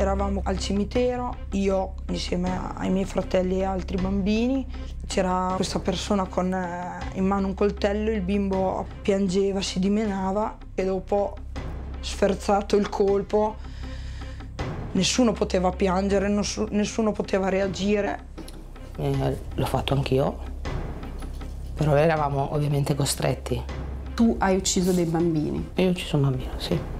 Eravamo al cimitero, io insieme ai miei fratelli e altri bambini. C'era questa persona con eh, in mano un coltello, il bimbo piangeva, si dimenava e dopo sferzato il colpo nessuno poteva piangere, nessuno poteva reagire. Eh, l'ho fatto anch'io, però eravamo ovviamente costretti. Tu hai ucciso dei bambini? Io ho ucciso un bambino, sì.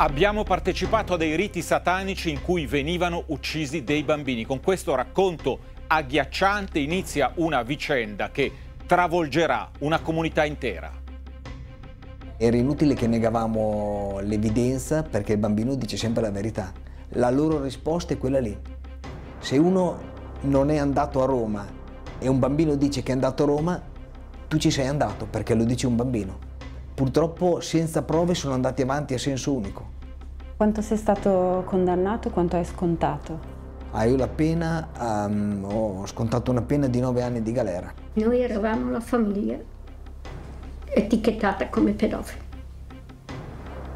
Abbiamo partecipato a dei riti satanici in cui venivano uccisi dei bambini. Con questo racconto agghiacciante inizia una vicenda che travolgerà una comunità intera. Era inutile che negavamo l'evidenza perché il bambino dice sempre la verità. La loro risposta è quella lì. Se uno non è andato a Roma e un bambino dice che è andato a Roma, tu ci sei andato perché lo dice un bambino. Purtroppo senza prove sono andati avanti a senso unico. Quanto sei stato condannato quanto hai scontato? Ah, io la pena, um, ho scontato una pena di nove anni di galera. Noi eravamo la famiglia etichettata come pedofili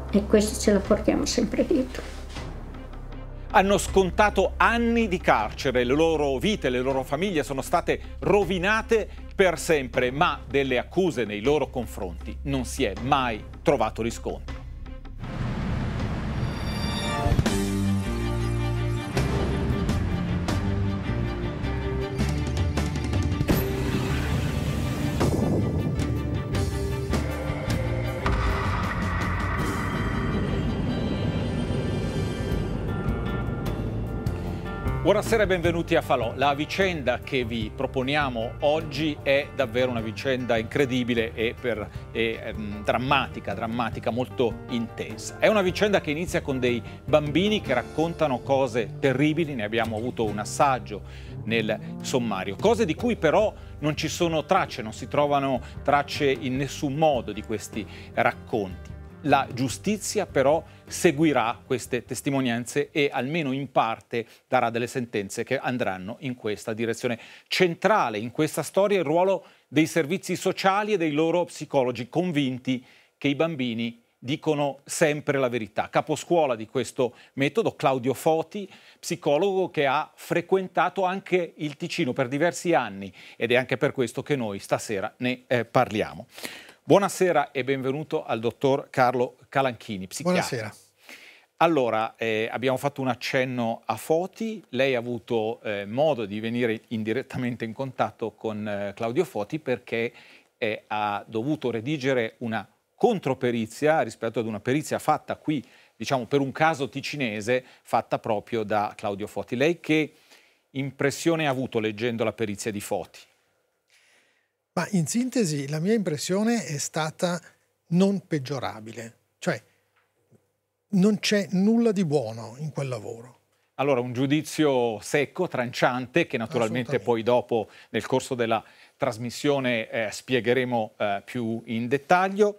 e questo ce la portiamo sempre dietro. Hanno scontato anni di carcere, le loro vite, le loro famiglie sono state rovinate per sempre, ma delle accuse nei loro confronti non si è mai trovato riscontro. Buonasera e benvenuti a Falò. La vicenda che vi proponiamo oggi è davvero una vicenda incredibile e, per, e ehm, drammatica, drammatica, molto intensa. È una vicenda che inizia con dei bambini che raccontano cose terribili, ne abbiamo avuto un assaggio nel sommario, cose di cui però non ci sono tracce, non si trovano tracce in nessun modo di questi racconti. La giustizia però seguirà queste testimonianze e almeno in parte darà delle sentenze che andranno in questa direzione. Centrale in questa storia il ruolo dei servizi sociali e dei loro psicologi convinti che i bambini dicono sempre la verità. Caposcuola di questo metodo, Claudio Foti, psicologo che ha frequentato anche il Ticino per diversi anni ed è anche per questo che noi stasera ne eh, parliamo. Buonasera e benvenuto al dottor Carlo Calanchini, psichiatra. Buonasera. Allora, eh, abbiamo fatto un accenno a Foti, lei ha avuto eh, modo di venire indirettamente in contatto con eh, Claudio Foti perché eh, ha dovuto redigere una controperizia rispetto ad una perizia fatta qui, diciamo, per un caso ticinese, fatta proprio da Claudio Foti. Lei che impressione ha avuto leggendo la perizia di Foti? Ma in sintesi la mia impressione è stata non peggiorabile, cioè non c'è nulla di buono in quel lavoro. Allora, un giudizio secco, tranciante, che naturalmente poi dopo nel corso della trasmissione eh, spiegheremo eh, più in dettaglio.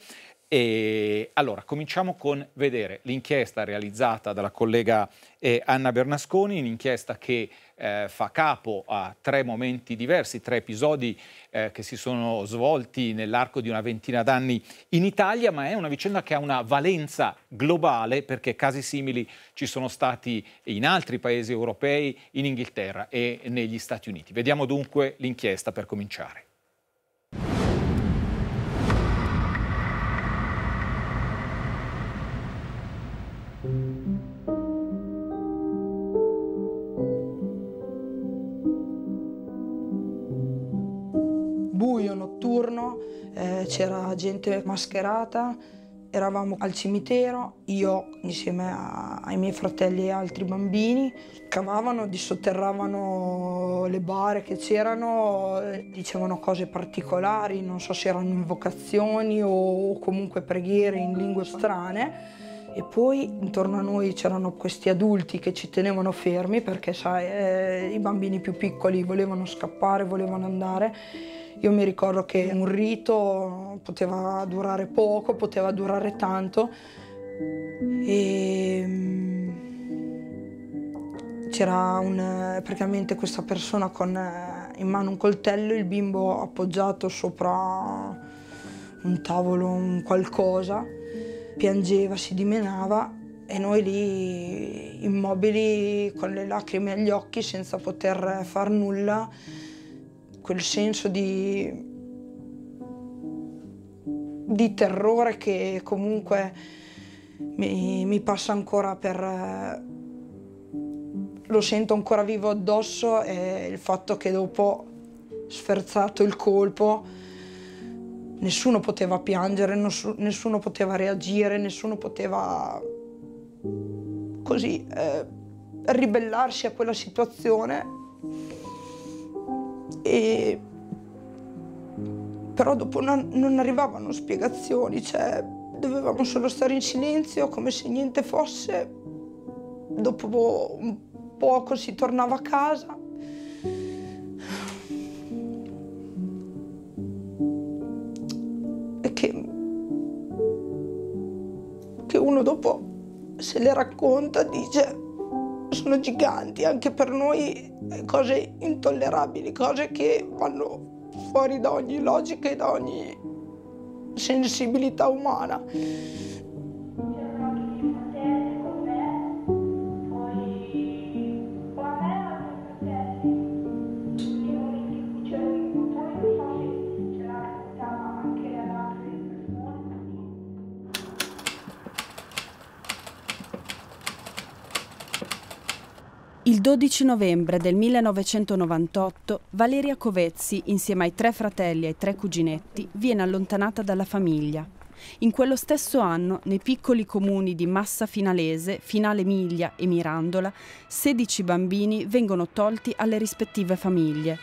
E allora, cominciamo con vedere l'inchiesta realizzata dalla collega eh, Anna Bernasconi, un'inchiesta che eh, fa capo a tre momenti diversi, tre episodi eh, che si sono svolti nell'arco di una ventina d'anni in Italia, ma è una vicenda che ha una valenza globale perché casi simili ci sono stati in altri paesi europei, in Inghilterra e negli Stati Uniti. Vediamo dunque l'inchiesta per cominciare. Buio notturno, eh, c'era gente mascherata, eravamo al cimitero, io insieme a, ai miei fratelli e altri bambini, cavavano, dissotterravano le bare che c'erano, dicevano cose particolari, non so se erano invocazioni o comunque preghiere in lingue strane. E poi intorno a noi c'erano questi adulti che ci tenevano fermi perché sai, eh, i bambini più piccoli volevano scappare, volevano andare io mi ricordo che un rito poteva durare poco, poteva durare tanto. E mm, c'era un, praticamente questa persona con eh, in mano un coltello, il bimbo appoggiato sopra un tavolo, un qualcosa, piangeva, si dimenava e noi lì immobili con le lacrime agli occhi senza poter far nulla, quel senso di, di terrore che comunque mi, mi passa ancora per... lo sento ancora vivo addosso e il fatto che dopo sferzato il colpo nessuno poteva piangere, nessuno poteva reagire, nessuno poteva così eh, ribellarsi a quella situazione. E... Però dopo non, non arrivavano spiegazioni, cioè dovevamo solo stare in silenzio come se niente fosse. Dopo un poco si tornava a casa. E che, che uno dopo se le racconta dice sono giganti, anche per noi cose intollerabili, cose che vanno fuori da ogni logica e da ogni sensibilità umana. Il 12 novembre del 1998 Valeria Covezzi, insieme ai tre fratelli e ai tre cuginetti, viene allontanata dalla famiglia. In quello stesso anno, nei piccoli comuni di Massa Finalese, Finale Miglia e Mirandola, 16 bambini vengono tolti alle rispettive famiglie.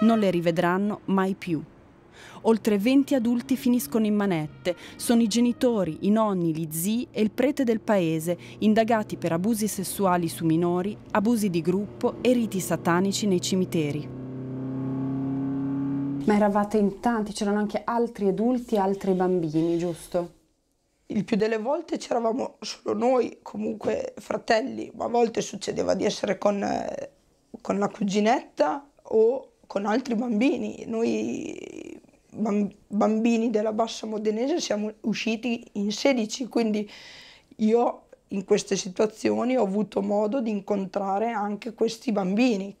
Non le rivedranno mai più. Oltre 20 adulti finiscono in manette. Sono i genitori, i nonni, gli zii e il prete del paese, indagati per abusi sessuali su minori, abusi di gruppo e riti satanici nei cimiteri. Ma eravate in tanti, c'erano anche altri adulti e altri bambini, giusto? Il più delle volte c'eravamo solo noi, comunque fratelli, ma a volte succedeva di essere con, eh, con la cuginetta o con altri bambini. Noi bambini della Bassa Modenese siamo usciti in 16, quindi io in queste situazioni ho avuto modo di incontrare anche questi bambini.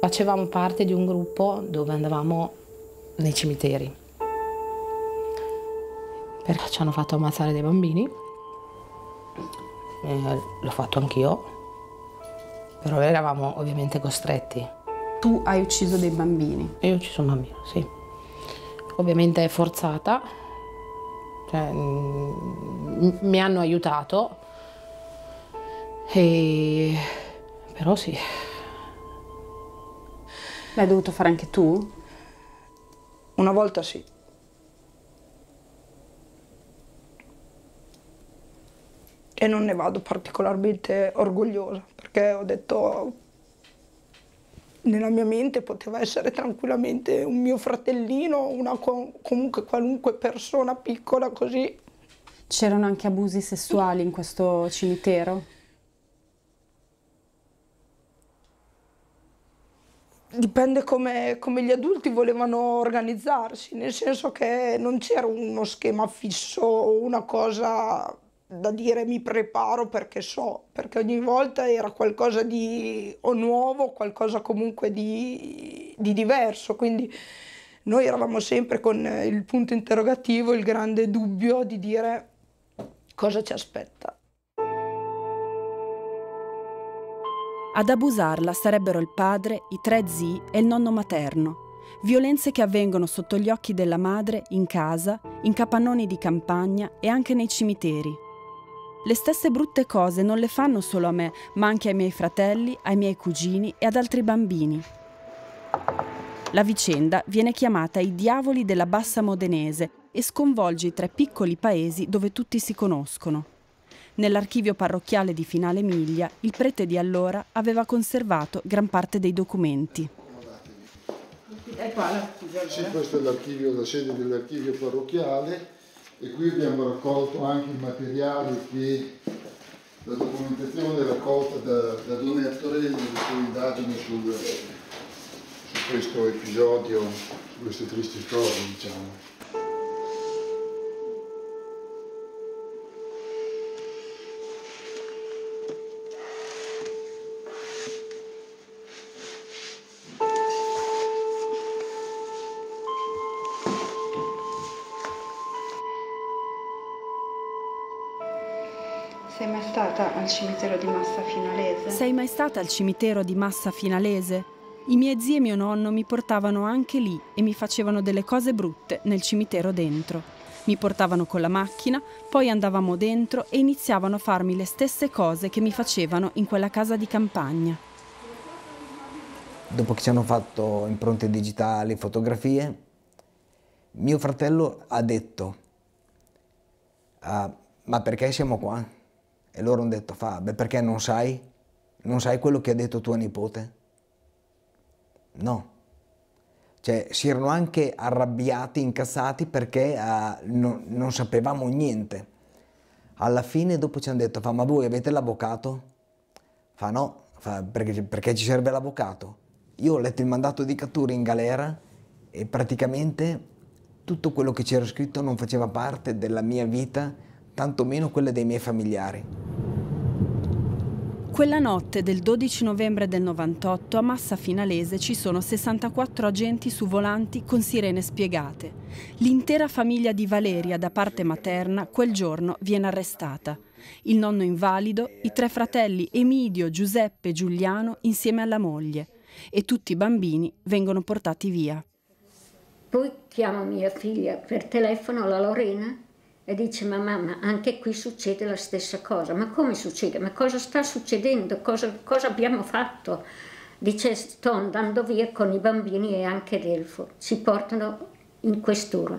Facevamo parte di un gruppo dove andavamo nei cimiteri perché ci hanno fatto ammazzare dei bambini, e l'ho fatto anch'io, però eravamo ovviamente costretti. Tu hai ucciso dei bambini? Io ho ucciso un bambino, sì. Ovviamente forzata, cioè, mm, mi hanno aiutato, e... però sì. L'hai dovuto fare anche tu? Una volta sì. e non ne vado particolarmente orgogliosa perché ho detto nella mia mente poteva essere tranquillamente un mio fratellino, una comunque qualunque persona piccola così. C'erano anche abusi sessuali in questo cimitero? Dipende come, come, gli adulti volevano organizzarsi, nel senso che non c'era uno schema fisso, una cosa da dire mi preparo perché so, perché ogni volta era qualcosa di o nuovo, qualcosa comunque di, di diverso, quindi noi eravamo sempre con il punto interrogativo, il grande dubbio di dire cosa ci aspetta. Ad abusarla sarebbero il padre, i tre zii e il nonno materno. Violenze che avvengono sotto gli occhi della madre, in casa, in capannoni di campagna e anche nei cimiteri. Le stesse brutte cose non le fanno solo a me, ma anche ai miei fratelli, ai miei cugini e ad altri bambini. La vicenda viene chiamata i diavoli della bassa modenese e sconvolge i tre piccoli paesi dove tutti si conoscono. Nell'archivio parrocchiale di Finale Miglia, il prete di allora aveva conservato gran parte dei documenti. Sì, questo è l'archivio, la sede dell'archivio parrocchiale e qui abbiamo raccolto anche i materiali che la documentazione raccolta da, da Don Ertorelli nelle sue indagini sul, sul questo episodio, su queste tristi cose, diciamo. Stata al cimitero di Massa Finalese? Sei mai stata al cimitero di Massa Finalese? I miei zii e mio nonno mi portavano anche lì e mi facevano delle cose brutte nel cimitero dentro. Mi portavano con la macchina, poi andavamo dentro e iniziavano a farmi le stesse cose che mi facevano in quella casa di campagna. Dopo che ci hanno fatto impronte digitali, fotografie, mio fratello ha detto, "Ah, ma perché siamo qua? E loro hanno detto, fa, beh perché non sai? Non sai quello che ha detto tua nipote? No. Cioè, si erano anche arrabbiati, incazzati perché uh, no, non sapevamo niente. Alla fine dopo ci hanno detto, fa, ma voi avete l'avvocato? Fa no, fa, perché, perché ci serve l'avvocato? Io ho letto il mandato di cattura in galera e praticamente tutto quello che c'era scritto non faceva parte della mia vita, tantomeno quella dei miei familiari. Quella notte del 12 novembre del 98 a Massa Finalese ci sono 64 agenti su volanti con sirene spiegate. L'intera famiglia di Valeria da parte materna quel giorno viene arrestata. Il nonno invalido, i tre fratelli Emidio, Giuseppe e Giuliano insieme alla moglie e tutti i bambini vengono portati via. Poi chiamo mia figlia per telefono, la Lorena, e dice ma mamma anche qui succede la stessa cosa. Ma come succede? Ma cosa sta succedendo? Cosa, cosa abbiamo fatto? Dice sto andando via con i bambini e anche Delfo ci portano in questura.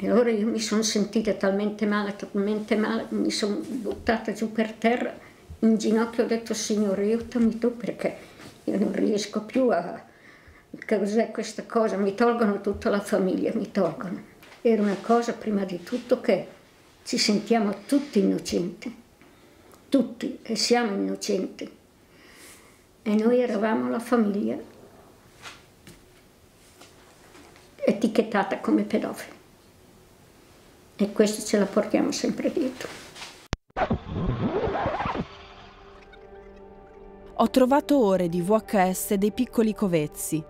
E allora io mi sono sentita talmente male talmente male mi sono buttata giù per terra. In ginocchio ho detto signore aiutami tu perché io non riesco più a cos'è questa cosa? Mi tolgono tutta la famiglia mi tolgono era una cosa prima di tutto che ci sentiamo tutti innocenti, tutti, e siamo innocenti. E noi eravamo la famiglia etichettata come pedofili. E questo ce la portiamo sempre dietro. Ho trovato ore di VHS dei piccoli covezzi,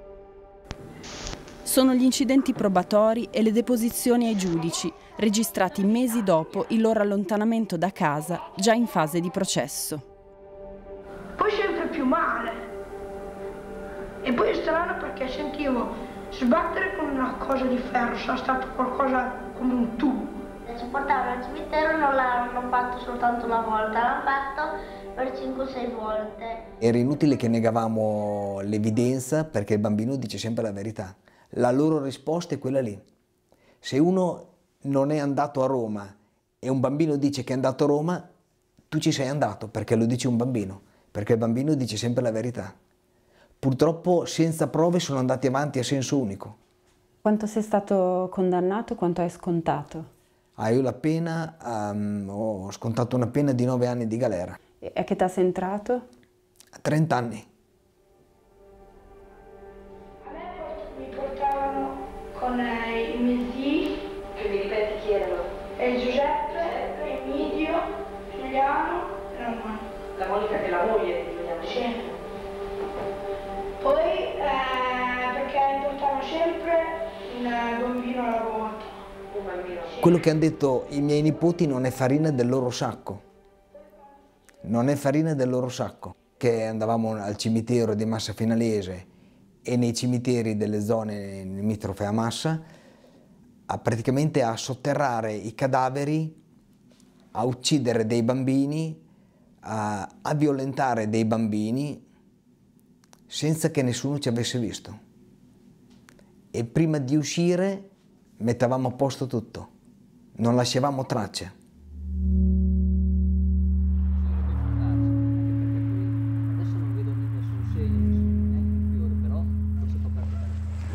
sono gli incidenti probatori e le deposizioni ai giudici, registrati mesi dopo il loro allontanamento da casa, già in fase di processo. Poi sempre più male. E poi è strano perché sentivo sbattere con una cosa di ferro, sarà stato qualcosa come un tubo. Se portavano al cimitero non l'hanno fatto soltanto una volta, l'hanno fatto per 5-6 volte. Era inutile che negavamo l'evidenza perché il bambino dice sempre la verità la loro risposta è quella lì. Se uno non è andato a Roma e un bambino dice che è andato a Roma, tu ci sei andato perché lo dice un bambino, perché il bambino dice sempre la verità. Purtroppo senza prove sono andati avanti a senso unico. Quanto sei stato condannato? Quanto hai scontato? Ah, io la pena, um, ho scontato una pena di nove anni di galera. E a che età sei entrato? 30 anni. Sempre un eh, bambino alla bambino. Quello che hanno detto i miei nipoti non è farina del loro sacco. Non è farina del loro sacco. Che andavamo al cimitero di Massa Finalese e nei cimiteri delle zone limitrofe a Massa a praticamente a sotterrare i cadaveri, a uccidere dei bambini, a, a violentare dei bambini senza che nessuno ci avesse visto. E prima di uscire mettevamo a posto tutto, non lasciavamo tracce.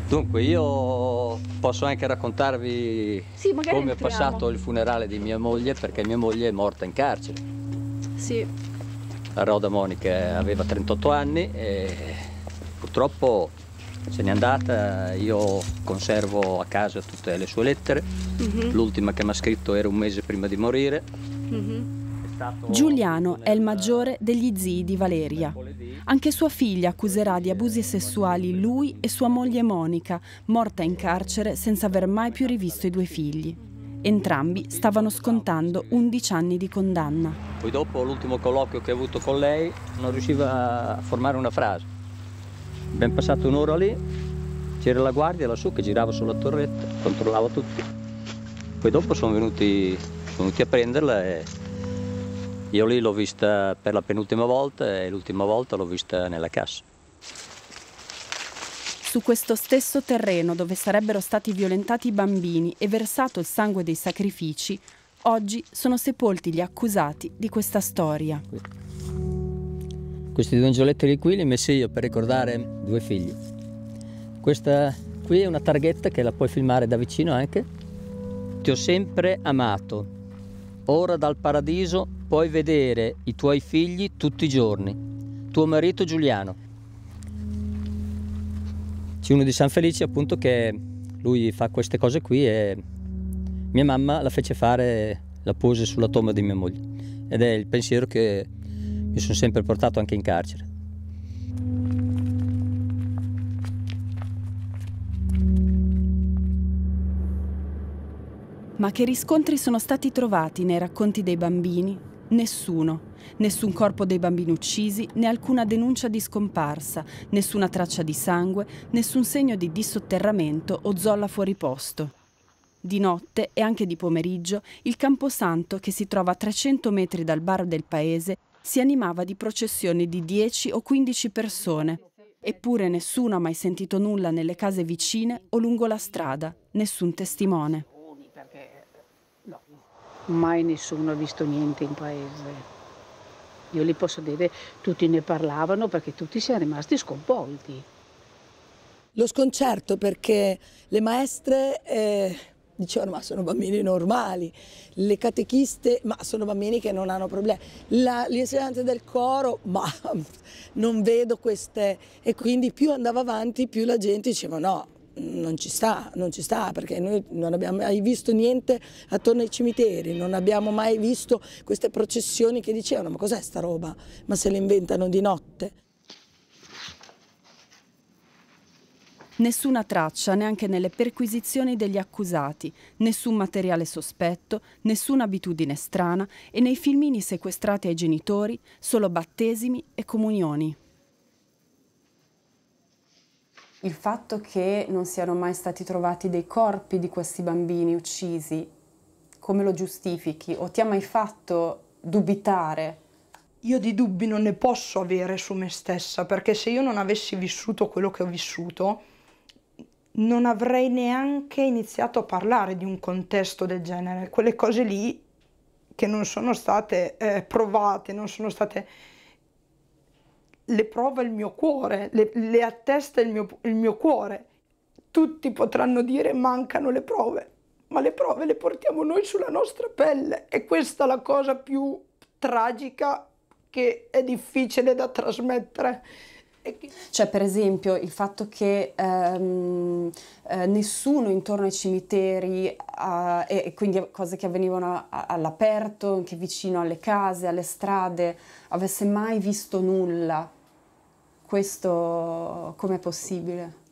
Dunque, io posso anche raccontarvi sì, come è passato il funerale di mia moglie, perché mia moglie è morta in carcere. Sì. La Roda Monica aveva 38 anni e purtroppo se n'è andata, io conservo a casa tutte le sue lettere, Mhm. l'ultima che mi ha scritto era un mese prima di morire. Giuliano è il maggiore degli zii di Valeria. Anche sua figlia accuserà di abusi sessuali lui e sua moglie Monica, morta in carcere senza aver mai più rivisto i due figli. Entrambi stavano scontando 11 anni di condanna. Poi dopo l'ultimo colloquio che ho avuto con lei non riusciva a formare una frase. Abbiamo passato un'ora lì, c'era la guardia lassù che girava sulla torretta, controllava tutti. Poi dopo sono venuti, venuti a prenderla e io lì l'ho vista per la penultima volta e l'ultima volta l'ho vista nella cassa. Su questo stesso terreno dove sarebbero stati violentati i bambini e versato il sangue dei sacrifici, oggi sono sepolti gli accusati di questa storia. Questi due angioletti qui li ho messi io per ricordare due figli. Questa qui è una targhetta che la puoi filmare da vicino anche. Ti ho sempre amato. Ora dal paradiso puoi vedere i tuoi figli tutti i giorni. Tuo marito Giuliano. C'è uno di San Felice appunto che lui fa queste cose qui e mia mamma la fece fare la pose sulla tomba di mia moglie. Ed è il pensiero che mi sono sempre portato anche in carcere. Ma che riscontri sono stati trovati nei racconti dei bambini? Nessuno. Nessun corpo dei bambini uccisi, né alcuna denuncia di scomparsa, nessuna traccia di sangue, nessun segno di dissotterramento o zolla fuori posto. Di notte e anche di pomeriggio, il Camposanto, che si trova a 300 metri dal bar del paese, si animava di processioni di 10 o 15 persone. Eppure nessuno ha mai sentito nulla nelle case vicine o lungo la strada, nessun testimone. Mai nessuno ha visto niente in paese. Io li posso dire, tutti ne parlavano perché tutti siamo rimasti sconvolti. Lo sconcerto perché le maestre eh, dicevano ma sono bambini normali, le catechiste ma sono bambini che non hanno problemi, l'insegnante del coro ma non vedo queste e quindi più andava avanti più la gente diceva no, non ci sta, non ci sta perché noi non abbiamo mai visto niente attorno ai cimiteri, non abbiamo mai visto queste processioni che dicevano ma cos'è sta roba? Ma se le inventano di notte? Nessuna traccia neanche nelle perquisizioni degli accusati, nessun materiale sospetto, nessuna abitudine strana e nei filmini sequestrati ai genitori solo battesimi e comunioni. Il fatto che non siano mai stati trovati dei corpi di questi bambini uccisi, come lo giustifichi? O ti ha mai fatto dubitare? Io di dubbi non ne posso avere su me stessa, perché se io non avessi vissuto quello che ho vissuto, non avrei neanche iniziato a parlare di un contesto del genere. Quelle cose lì che non sono state eh, provate, non sono state... Le prova il mio cuore, le, le attesta il mio, il mio cuore. Tutti potranno dire mancano le prove, ma le prove le portiamo noi sulla nostra pelle. E questa è la cosa più tragica che è difficile da trasmettere. Cioè, per esempio, il fatto che ehm, eh, nessuno intorno ai cimiteri eh, e, quindi cose che avvenivano all'aperto, anche vicino alle case, alle strade, avesse mai visto nulla. Questo com'è possibile?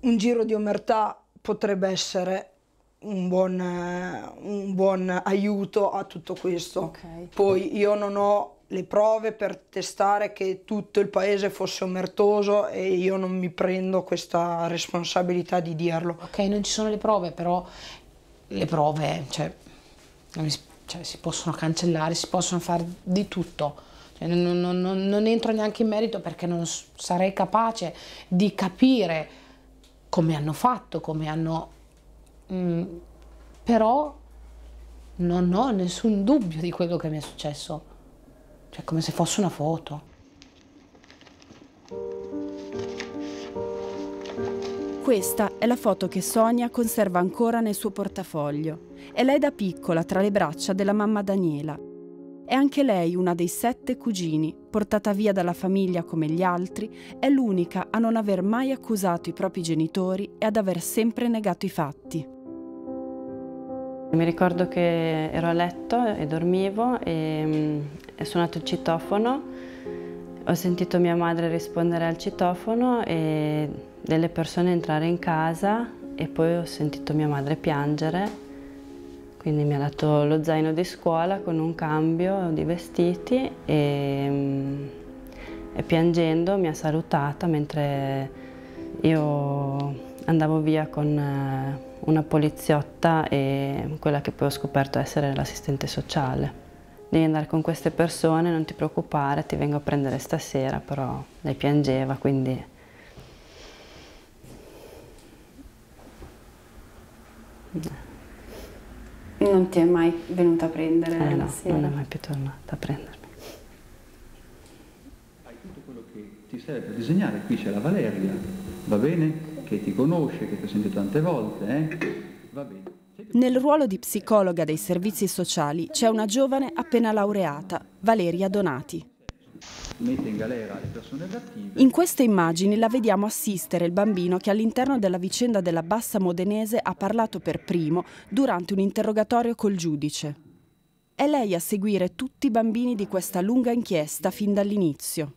Un giro di omertà potrebbe essere un buon, un buon aiuto a tutto questo. Poi io non ho le prove per testare che tutto il paese fosse omertoso e io non mi prendo questa responsabilità di dirlo. Ok, non ci sono le prove, però le prove, cioè, cioè, si possono cancellare, si possono fare di tutto. Cioè, non, non- non- entro neanche in merito perché non sarei capace di capire come hanno fatto, come hanno... mm, però non ho nessun dubbio di quello che mi è successo. Cioè, come se fosse una foto. Questa è la foto che Sonia conserva ancora nel suo portafoglio. È lei da piccola tra le braccia della mamma Daniela. È anche lei una dei sette cugini, portata via dalla famiglia come gli altri, è l'unica a non aver mai accusato i propri genitori e ad aver sempre negato i fatti. Mi ricordo che ero a letto e dormivo e è suonato il citofono, ho sentito mia madre rispondere al citofono e delle persone entrare in casa e poi ho sentito mia madre piangere, quindi mi ha dato lo zaino di scuola con un cambio di vestiti e, e piangendo mi ha salutata mentre io andavo via con eh, una poliziotta e quella che poi ho scoperto essere l'assistente sociale. Devi andare con queste persone, non ti preoccupare, ti vengo a prendere stasera, però lei piangeva, quindi Non ti è mai venuta a prendere Eh la no, sera? non è mai più tornata a prendermi. tutto quello che ti serve per disegnare. Qui c'è la Valeria, va bene? Che ti conosce, che ti ho sentito tante volte, eh? Va bene. Nel ruolo di psicologa dei servizi sociali c'è una giovane appena laureata, Valeria Donati. Mette in galera le persone cattive. In queste immagini la vediamo assistere il bambino che all'interno della vicenda della Bassa Modenese ha parlato per primo durante un interrogatorio col giudice. È lei a seguire tutti i bambini di questa lunga inchiesta fin dall'inizio.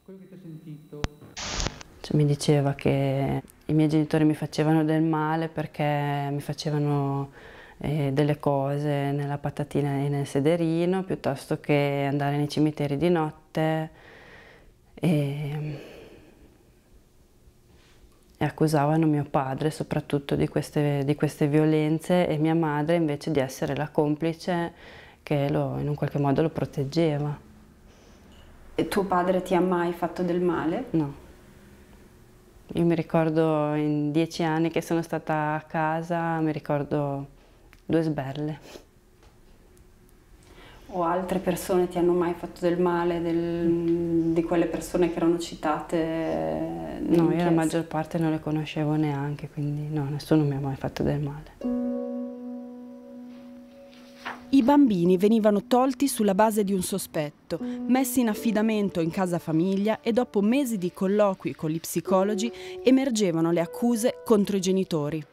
Cioè, mi diceva che i miei genitori mi facevano del male perché mi facevano eh, delle cose nella patatina e nel sederino piuttosto che andare nei cimiteri di notte e, e accusavano mio padre soprattutto di queste, di queste violenze e mia madre invece di essere la complice che lo, in un qualche modo lo proteggeva. E tuo padre ti ha mai fatto del male? No. Io mi ricordo in dieci anni che sono stata a casa, mi ricordo due sberle. O altre persone ti hanno mai fatto del male, del- di quelle persone che erano citate? No, io la maggior parte non le conoscevo neanche, quindi no, nessuno mi ha mai fatto del male. I bambini venivano tolti sulla base di un sospetto, messi in affidamento in casa famiglia e dopo mesi di colloqui con gli psicologi emergevano le accuse contro i genitori.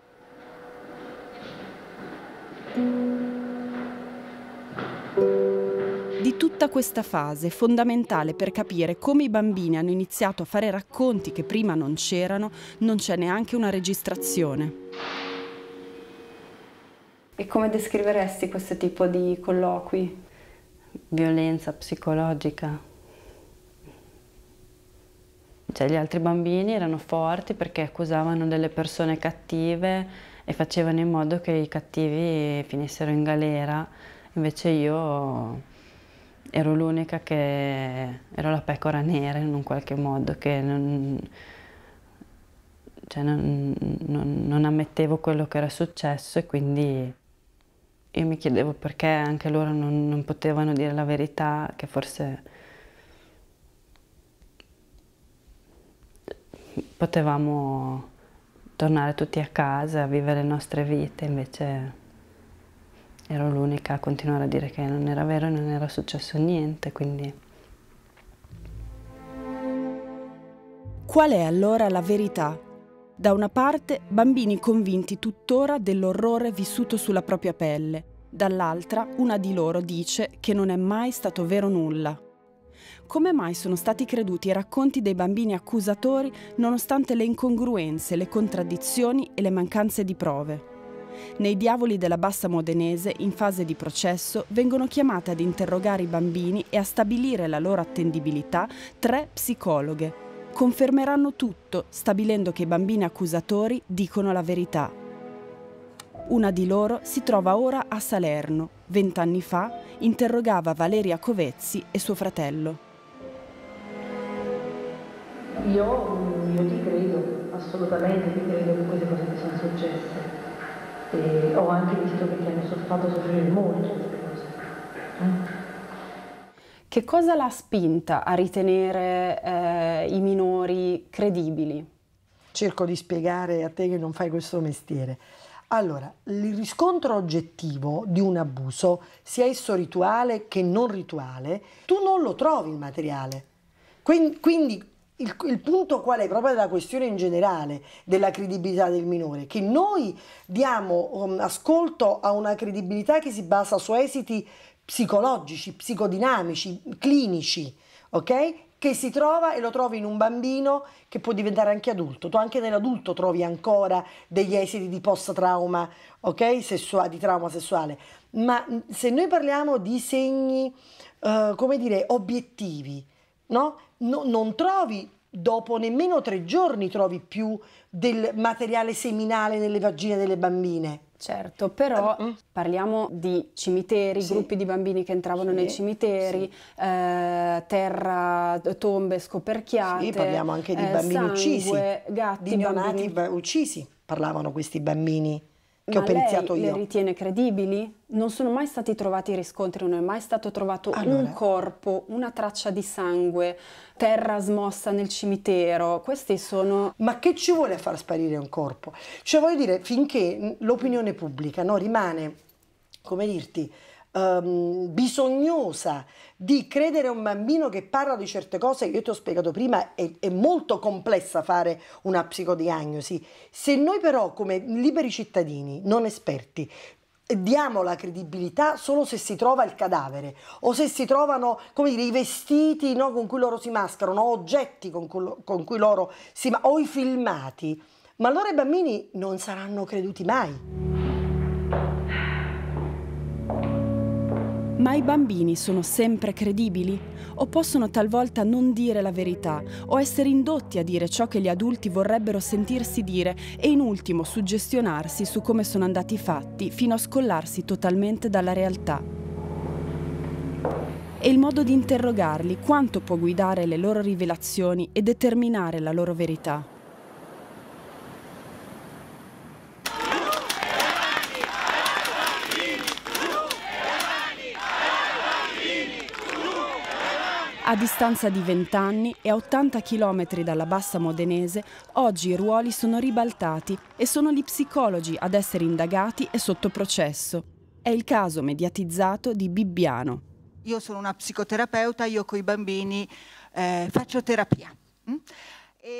Di tutta questa fase, fondamentale per capire come i bambini hanno iniziato a fare racconti che prima non c'erano, non c'è neanche una registrazione. E come descriveresti questo tipo di colloqui? Violenza psicologica. Cioè, gli altri bambini erano forti perché accusavano delle persone cattive e facevano in modo che i cattivi finissero in galera. Invece io ero l'unica che ero la pecora nera in un qualche modo, che non, cioè non, non- non ammettevo quello che era successo e quindi io mi chiedevo perché anche loro non, non potevano dire la verità, che forse potevamo tornare tutti a casa, a vivere le nostre vite, invece ero l'unica a continuare a dire che non era vero e non era successo niente, quindi Qual è allora la verità? Da una parte, bambini convinti tuttora dell'orrore vissuto sulla propria pelle, dall'altra, una di loro dice che non è mai stato vero nulla. Come mai sono stati creduti i racconti dei bambini accusatori nonostante le incongruenze, le contraddizioni e le mancanze di prove? Nei Diavoli della Bassa Modenese, in fase di processo, vengono chiamate ad interrogare i bambini e a stabilire la loro attendibilità tre psicologhe. Confermeranno tutto, stabilendo che i bambini accusatori dicono la verità. Una di loro si trova ora a Salerno. Vent'anni fa interrogava Valeria Covezzi e suo fratello. Io, io ti credo, assolutamente ti credo che queste cose ti sono successe. E ho anche visto che ti hanno fatto soffrire molto queste cose. Eh? Che cosa l'ha spinta a ritenere eh, i minori credibili? Cerco di spiegare a te che non fai questo mestiere. Allora, il riscontro oggettivo di un abuso, sia esso rituale che non rituale, tu non lo trovi il materiale. Quindi, quindi il, il, punto qual è? Proprio della questione in generale della credibilità del minore, che noi diamo um, ascolto a una credibilità che si basa su esiti psicologici, psicodinamici, clinici, ok? Che si trova e lo trovi in un bambino che può diventare anche adulto. Tu anche nell'adulto trovi ancora degli esiti di post-trauma, ok? Sessua- di trauma sessuale. Ma se noi parliamo di segni, uh, come dire, obiettivi, no? no? Non trovi dopo nemmeno tre giorni trovi più del materiale seminale nelle vagine delle bambine. Certo, però uh, parliamo di cimiteri, sì. gruppi di bambini che entravano sì. nei cimiteri, sì. eh, terra, tombe scoperchiate. Sì, parliamo anche di eh, bambini sangue, uccisi, gatti, di neonati bambini... uccisi, parlavano questi bambini che Ma ho lei io. le ritiene credibili? Non sono mai stati trovati riscontri, non è mai stato trovato allora. un corpo, una traccia di sangue, terra smossa nel cimitero. Questi sono. Ma che ci vuole a far sparire un corpo? Cioè, voglio dire, finché l'opinione pubblica no, rimane, come dirti, um, bisognosa di credere a un bambino che parla di certe cose io ti ho spiegato prima, è, è molto complessa fare una psicodiagnosi. Se noi però come liberi cittadini, non esperti, diamo la credibilità solo se si trova il cadavere o se si trovano come dire, i vestiti no, con cui loro si mascherano, oggetti con cui, con cui loro si o i filmati, ma allora i bambini non saranno creduti mai. Ma i bambini sono sempre credibili? O possono talvolta non dire la verità o essere indotti a dire ciò che gli adulti vorrebbero sentirsi dire e in ultimo suggestionarsi su come sono andati i fatti fino a scollarsi totalmente dalla realtà? E il modo di interrogarli quanto può guidare le loro rivelazioni e determinare la loro verità? A distanza di 20 anni e a 80 km dalla bassa modenese, oggi i ruoli sono ribaltati e sono gli psicologi ad essere indagati e sotto processo. È il caso mediatizzato di Bibbiano. Io sono una psicoterapeuta, io con i bambini eh, faccio terapia. Mm?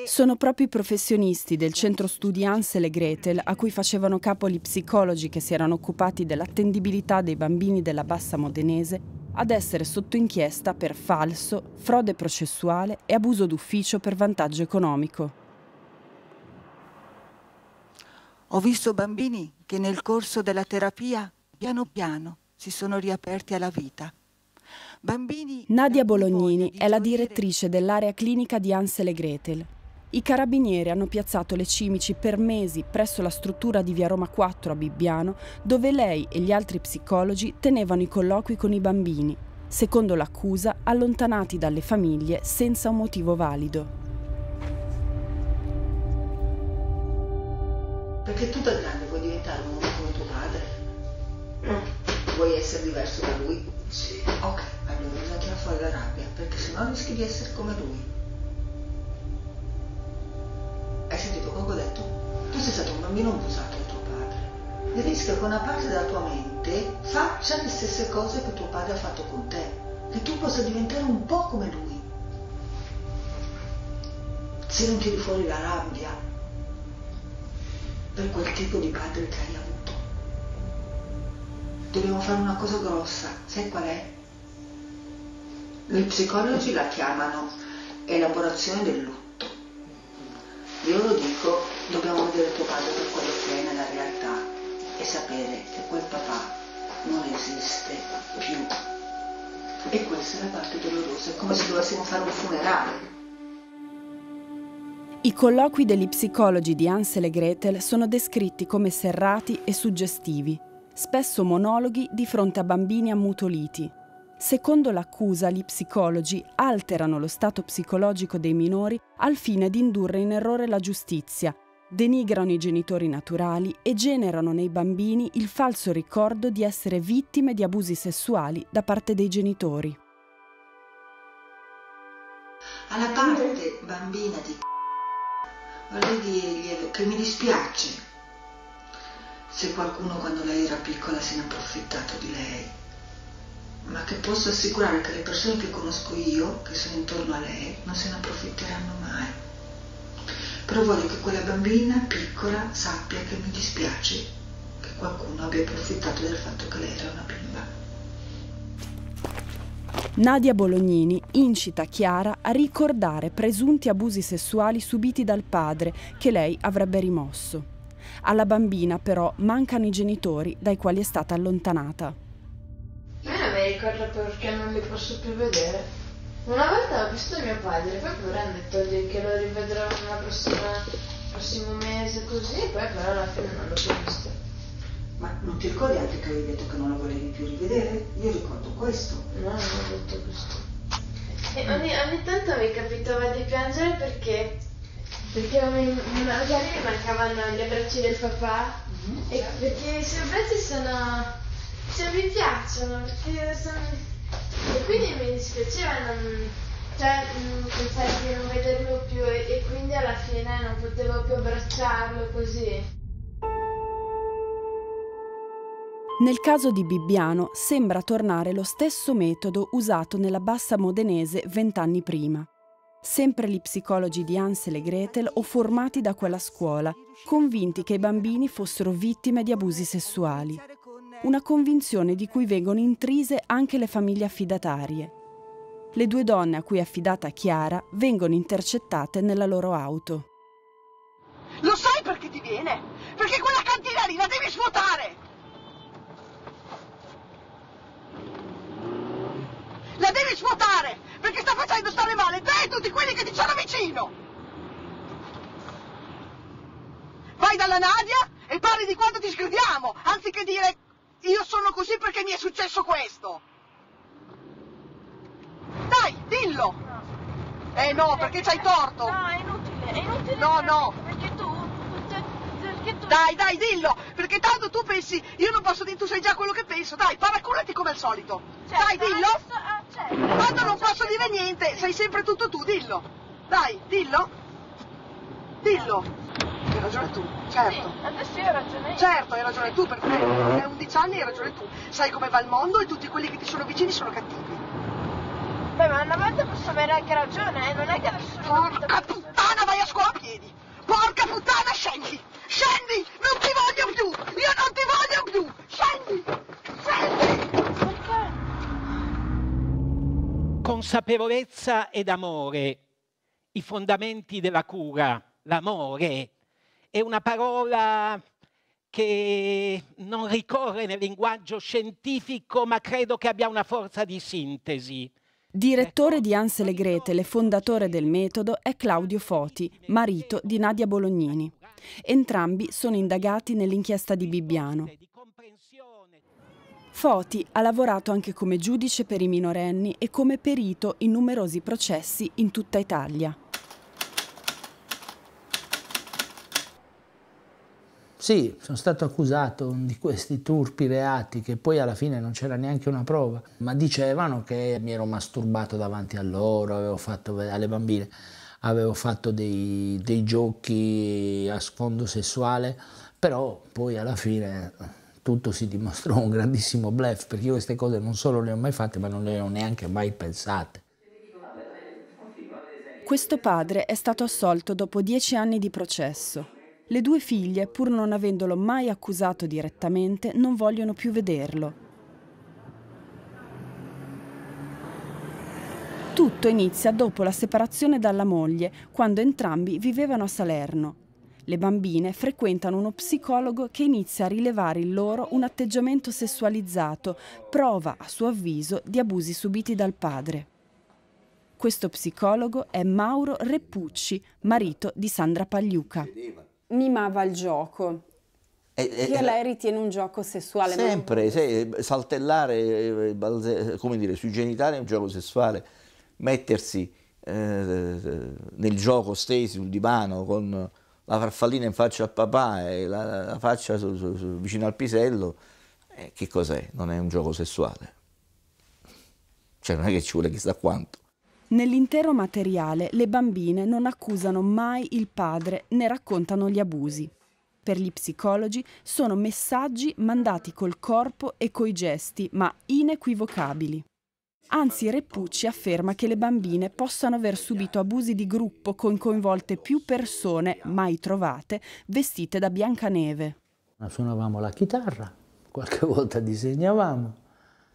Sono proprio i professionisti del centro studi Ansel e Gretel a cui facevano capo gli psicologi che si erano occupati dell'attendibilità dei bambini della bassa modenese ad essere sotto inchiesta per falso, frode processuale e abuso d'ufficio per vantaggio economico. Ho visto bambini che nel corso della terapia, piano piano, si sono riaperti alla vita. Bambini Nadia Bolognini è la direttrice dell'area clinica di Ansel e Gretel, i carabinieri hanno piazzato le cimici per mesi presso la struttura di via Roma 4 a Bibbiano, dove lei e gli altri psicologi tenevano i colloqui con i bambini, secondo l'accusa allontanati dalle famiglie senza un motivo valido. Perché tu da grande vuoi diventare uno come tuo padre? No. Vuoi essere diverso da lui? Sì. Ok, allora bisogna tirare fuori la rabbia, perché sennò rischi di essere come lui. Hai sentito che ho detto? Tu sei stato un bambino abusato da tuo padre. Il rischio che una parte della tua mente faccia le stesse cose che tuo padre ha fatto con te. Che tu possa diventare un po' come lui. Se non tiri fuori la rabbia per quel tipo di padre che hai avuto. Dobbiamo fare una cosa grossa. Sai qual è? Gli psicologi la chiamano elaborazione del lutto. Io lo dico, dobbiamo vedere tuo padre per quello che è nella realtà e sapere che quel papà non esiste più. E questa è la parte dolorosa, è come se dovessimo fare un funerale. I colloqui degli psicologi di Ansel e Gretel sono descritti come serrati e suggestivi, spesso monologhi di fronte a bambini ammutoliti, Secondo l'accusa, gli psicologi alterano lo stato psicologico dei minori al fine di indurre in errore la giustizia, denigrano i genitori naturali e generano nei bambini il falso ricordo di essere vittime di abusi sessuali da parte dei genitori. Alla parte bambina di vorrei dirglielo che mi dispiace se qualcuno quando lei era piccola se ne è approfittato di lei, ma che posso assicurare che le persone che conosco io, che sono intorno a lei, non se ne approfitteranno mai. Però voglio che quella bambina piccola sappia che mi dispiace che qualcuno abbia approfittato del fatto che lei era una bimba. Nadia Bolognini incita Chiara a ricordare presunti abusi sessuali subiti dal padre che lei avrebbe rimosso. Alla bambina però mancano i genitori dai quali è stata allontanata. Mi ricordo perché non li posso più vedere. Una volta ho visto mio padre, poi però ho detto che lo rivedrò nel prossimo mese così, poi però alla fine non l'ho più visto. Ma non ti ricordi anche che avevi detto che non la volevi più rivedere? Io ricordo questo. No, non ho detto questo. E ogni, ogni tanto mi capitava di piangere perché, perché magari mi mancavano gli abbracci del papà. Mm-hmm. E perché i suoi abbracci sono. Cioè mi piacciono, perché sono. E quindi mi dispiaceva non. cioè pensare di non vederlo più e, e quindi alla fine non potevo più abbracciarlo così. Nel caso di Bibbiano sembra tornare lo stesso metodo usato nella bassa modenese vent'anni prima. Sempre gli psicologi di Ansel e Gretel o formati da quella scuola, convinti che i bambini fossero vittime di abusi sessuali. Una convinzione di cui vengono intrise anche le famiglie affidatarie. Le due donne a cui è affidata Chiara vengono intercettate nella loro auto. Lo sai perché ti viene? Perché quella cantina lì la devi svuotare! La devi svuotare! Perché sta facendo stare male te e tutti quelli che ti sono vicino! Vai dalla Nadia e parli di quanto ti sgridiamo, anziché dire io sono così perché mi è successo questo. Dai, dillo! Eh no, perché c'hai torto! No, è inutile, è inutile. No, no! Perché tu dai, dai, dillo! Perché tanto tu pensi, io non posso dire, tu sai già quello che penso. Dai, paraculati come al solito. Certo, dai, dillo! Adesso, ah, certo. Quando non posso dire niente, sei sempre tutto tu, dillo. Dai, dillo. Dillo. Hai ragione tu, certo. Sì, adesso io ho ragione io. Certo, hai ragione tu, perché hai 11 anni hai ragione tu. Sai come va il mondo e tutti quelli che ti sono vicini sono cattivi. Beh, ma una volta posso avere anche ragione, eh? Non è che adesso. Porca puttana, vai a scuola a piedi! Porca puttana, scendi! Scendi! Non ti voglio più! Io non ti voglio più! Scendi! Scendi! Consapevolezza ed amore, i fondamenti della cura, l'amore, è una parola che non ricorre nel linguaggio scientifico, ma credo che abbia una forza di sintesi. Direttore di Ansel e Gretel e fondatore del metodo è Claudio Foti, marito di Nadia Bolognini. Entrambi sono indagati nell'inchiesta di Bibbiano. Foti ha lavorato anche come giudice per i minorenni e come perito in numerosi processi in tutta Italia. Sì, sono stato accusato di questi turpi reati che poi alla fine non c'era neanche una prova, ma dicevano che mi ero masturbato davanti a loro, avevo fatto alle bambine avevo fatto dei, dei giochi a sfondo sessuale, però poi alla fine tutto si dimostrò un grandissimo bluff, perché io queste cose non solo le ho mai fatte, ma non le ho neanche mai pensate. Questo padre è stato assolto dopo dieci anni di processo. Le due figlie, pur non avendolo mai accusato direttamente, non vogliono più vederlo. Tutto inizia dopo la separazione dalla moglie, quando entrambi vivevano a Salerno. Le bambine frequentano uno psicologo che inizia a rilevare in loro un atteggiamento sessualizzato, prova, a suo avviso, di abusi subiti dal padre. Questo psicologo è Mauro Reppucci, marito di Sandra Pagliuca. Mimava il gioco, Eh, eh, che lei ritiene un gioco sessuale. ma non- Sempre, sai, saltellare eh, come dire, sui genitali è un gioco sessuale, mettersi eh, nel gioco stesi sul divano con la farfallina in faccia a papà e la, la faccia su- su- su- vicino al pisello, eh, che cos'è? Non è un gioco sessuale. Cioè non è che ci vuole chissà quanto. Nell'intero materiale le bambine non accusano mai il padre né raccontano gli abusi. per gli psicologi, sono messaggi mandati col corpo e coi gesti, ma inequivocabili. Anzi, Reppucci afferma che le bambine possano aver subito abusi di gruppo con coinvolte più persone, mai trovate, vestite da Biancaneve. Suonavamo la chitarra, qualche volta disegnavamo.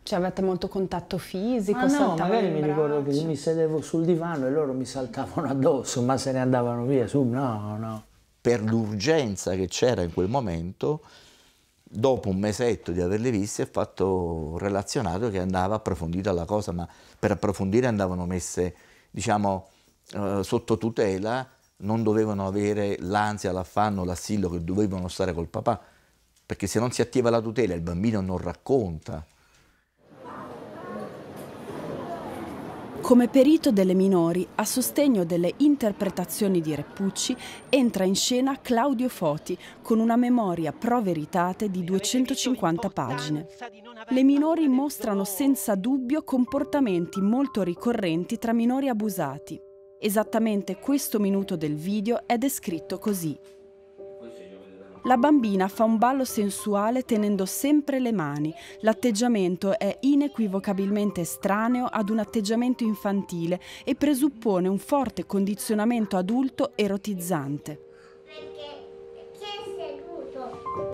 Cioè avete molto contatto fisico? Ma no, magari mi ricordo che mi sedevo sul divano e loro mi saltavano addosso, ma se ne andavano via su, no, no. Per l'urgenza che c'era in quel momento, dopo un mesetto di averle viste, è fatto relazionato che andava approfondita la cosa, ma per approfondire andavano messe, diciamo, eh, sotto tutela, non dovevano avere l'ansia, l'affanno, l'assillo che dovevano stare col papà, perché se non si attiva la tutela il bambino non racconta. Come perito delle minori, a sostegno delle interpretazioni di Reppucci, entra in scena Claudio Foti con una memoria pro veritate di 250 pagine. Le minori mostrano senza dubbio comportamenti molto ricorrenti tra minori abusati. Esattamente questo minuto del video è descritto così. La bambina fa un ballo sensuale tenendo sempre le mani. L'atteggiamento è inequivocabilmente estraneo ad un atteggiamento infantile e presuppone un forte condizionamento adulto erotizzante.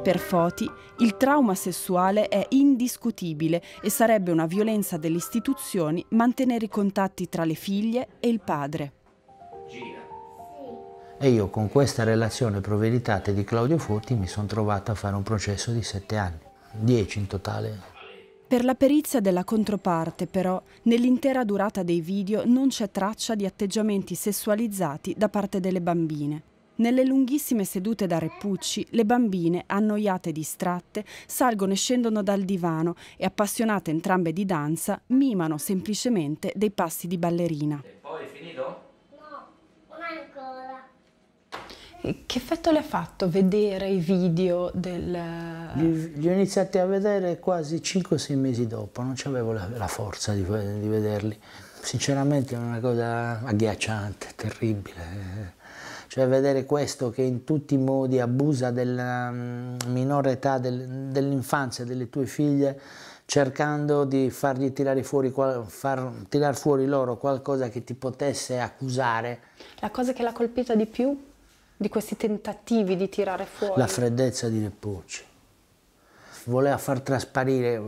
Per Foti, il trauma sessuale è indiscutibile e sarebbe una violenza delle istituzioni mantenere i contatti tra le figlie e il padre. E io con questa relazione pro veritate di Claudio Foti mi sono trovato a fare un processo di sette anni, dieci in totale. Per la perizia della controparte, però, nell'intera durata dei video non c'è traccia di atteggiamenti sessualizzati da parte delle bambine. Nelle lunghissime sedute da Reppucci, le bambine, annoiate e distratte, salgono e scendono dal divano e, appassionate entrambe di danza, mimano semplicemente dei passi di ballerina. Poi è finito? E Che effetto le ha fatto vedere i video del... Li, li ho iniziati a vedere quasi 5-6 mesi dopo, non avevo la, la forza di, di vederli. Sinceramente è una cosa agghiacciante, terribile. Cioè vedere questo che in tutti i modi abusa della mm, minore età del- dell'infanzia delle tue figlie cercando di fargli tirare fuori, far tirar fuori loro qualcosa che ti potesse accusare. La cosa che l'ha colpita di più di questi tentativi di tirare fuori? La freddezza di Reppucci. Voleva far trasparire,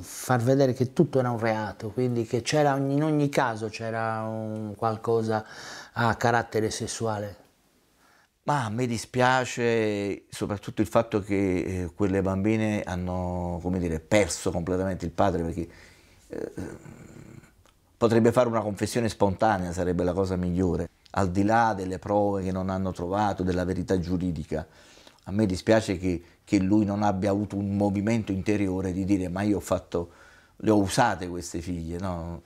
far vedere che tutto era un reato, quindi che c'era in ogni caso c'era un qualcosa a carattere sessuale. Ma a me dispiace soprattutto il fatto che eh, quelle bambine hanno, come dire, perso completamente il padre perché eh, potrebbe fare una confessione spontanea, sarebbe la cosa migliore, al di là delle prove che non hanno trovato, della verità giuridica. A me dispiace che, che lui non abbia avuto un movimento interiore di dire ma io ho fatto, le ho usate queste figlie, no?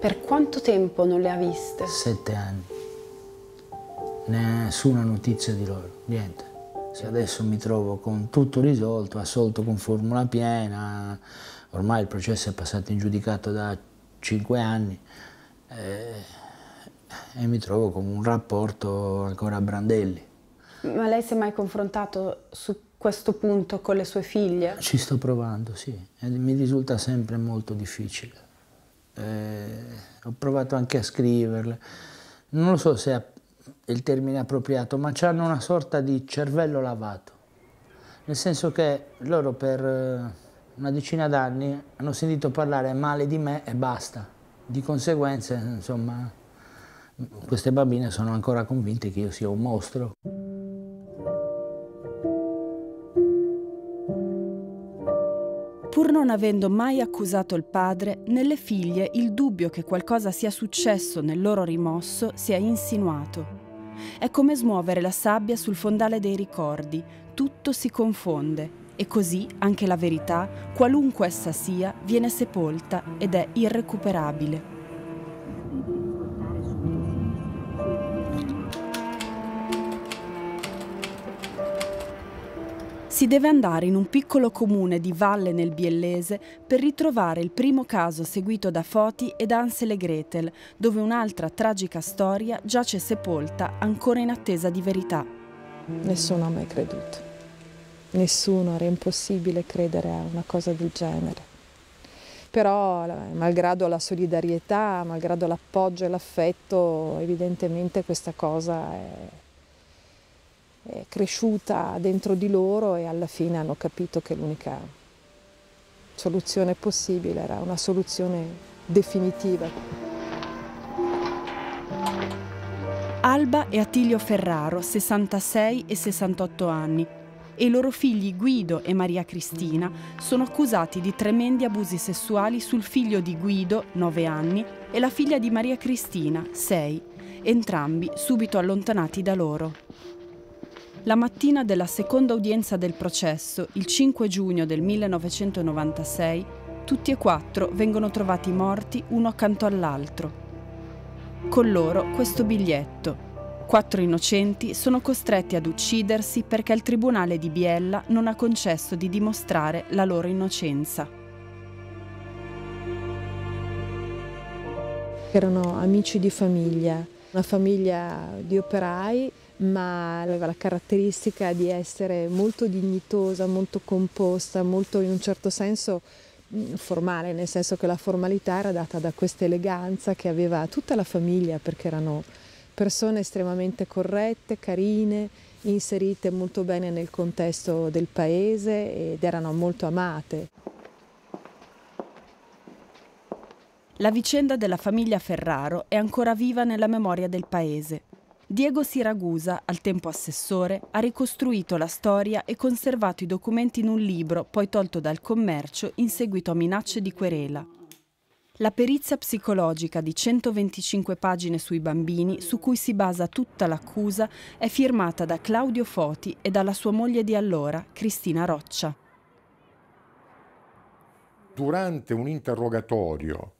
Per quanto tempo non le ha viste? Sette anni. Nessuna notizia di loro, niente. Se adesso mi trovo con tutto risolto, assolto con formula piena, ormai il processo è passato in giudicato da cinque anni eh, e mi trovo con un rapporto ancora a brandelli. Ma lei si è mai confrontato su questo punto con le sue figlie? Ci sto provando, sì, e mi risulta sempre molto difficile. Eh, ho provato anche a scriverle, non lo so se il termine appropriato, ma hanno una sorta di cervello lavato, nel senso che loro per eh, una decina d'anni hanno sentito parlare male di me e basta. Di conseguenza, insomma, queste bambine sono ancora convinte che io sia un mostro. Pur non avendo mai accusato il padre, nelle figlie il dubbio che qualcosa sia successo nel loro rimosso si è insinuato. È come smuovere la sabbia sul fondale dei ricordi, tutto si confonde e così anche la verità, qualunque essa sia, viene sepolta ed è irrecuperabile. Si deve andare in un piccolo comune di valle nel Biellese per ritrovare il primo caso seguito da Foti ed Ansel e Gretel, dove un'altra tragica storia giace sepolta ancora in attesa di verità. Nessuno ha mai creduto. Nessuno, era impossibile credere a una cosa del genere. Però, malgrado la solidarietà, malgrado l'appoggio e l'affetto, evidentemente questa cosa è, è cresciuta dentro di loro e alla fine hanno capito che l'unica soluzione possibile era una soluzione definitiva. Alba e Attilio Ferraro, 66 e 68 anni, e i loro figli Guido e Maria Cristina sono accusati di tremendi abusi sessuali sul figlio di Guido, 9 anni, e la figlia di Maria Cristina, 6, entrambi subito allontanati da loro. La mattina della seconda udienza del processo, il 5 giugno del 1996, tutti e quattro vengono trovati morti uno accanto all'altro. Con loro questo biglietto. Quattro innocenti sono costretti ad uccidersi perché il Tribunale di Biella non ha concesso di dimostrare la loro innocenza. Erano amici di famiglia, una famiglia di operai ma aveva la caratteristica di essere molto dignitosa, molto composta, molto in un certo senso mm, formale, nel senso che la formalità era data da questa eleganza che aveva tutta la famiglia, perché erano persone estremamente corrette, carine, inserite molto bene nel contesto del paese ed erano molto amate. La vicenda della famiglia Ferraro è ancora viva nella memoria del paese. Diego Siragusa, al tempo assessore, ha ricostruito la storia e conservato i documenti in un libro poi tolto dal commercio in seguito a minacce di querela. La perizia psicologica di 125 pagine sui bambini, su cui si basa tutta l'accusa, è firmata da Claudio Foti e dalla sua moglie di allora, Cristina Roccia. Durante un interrogatorio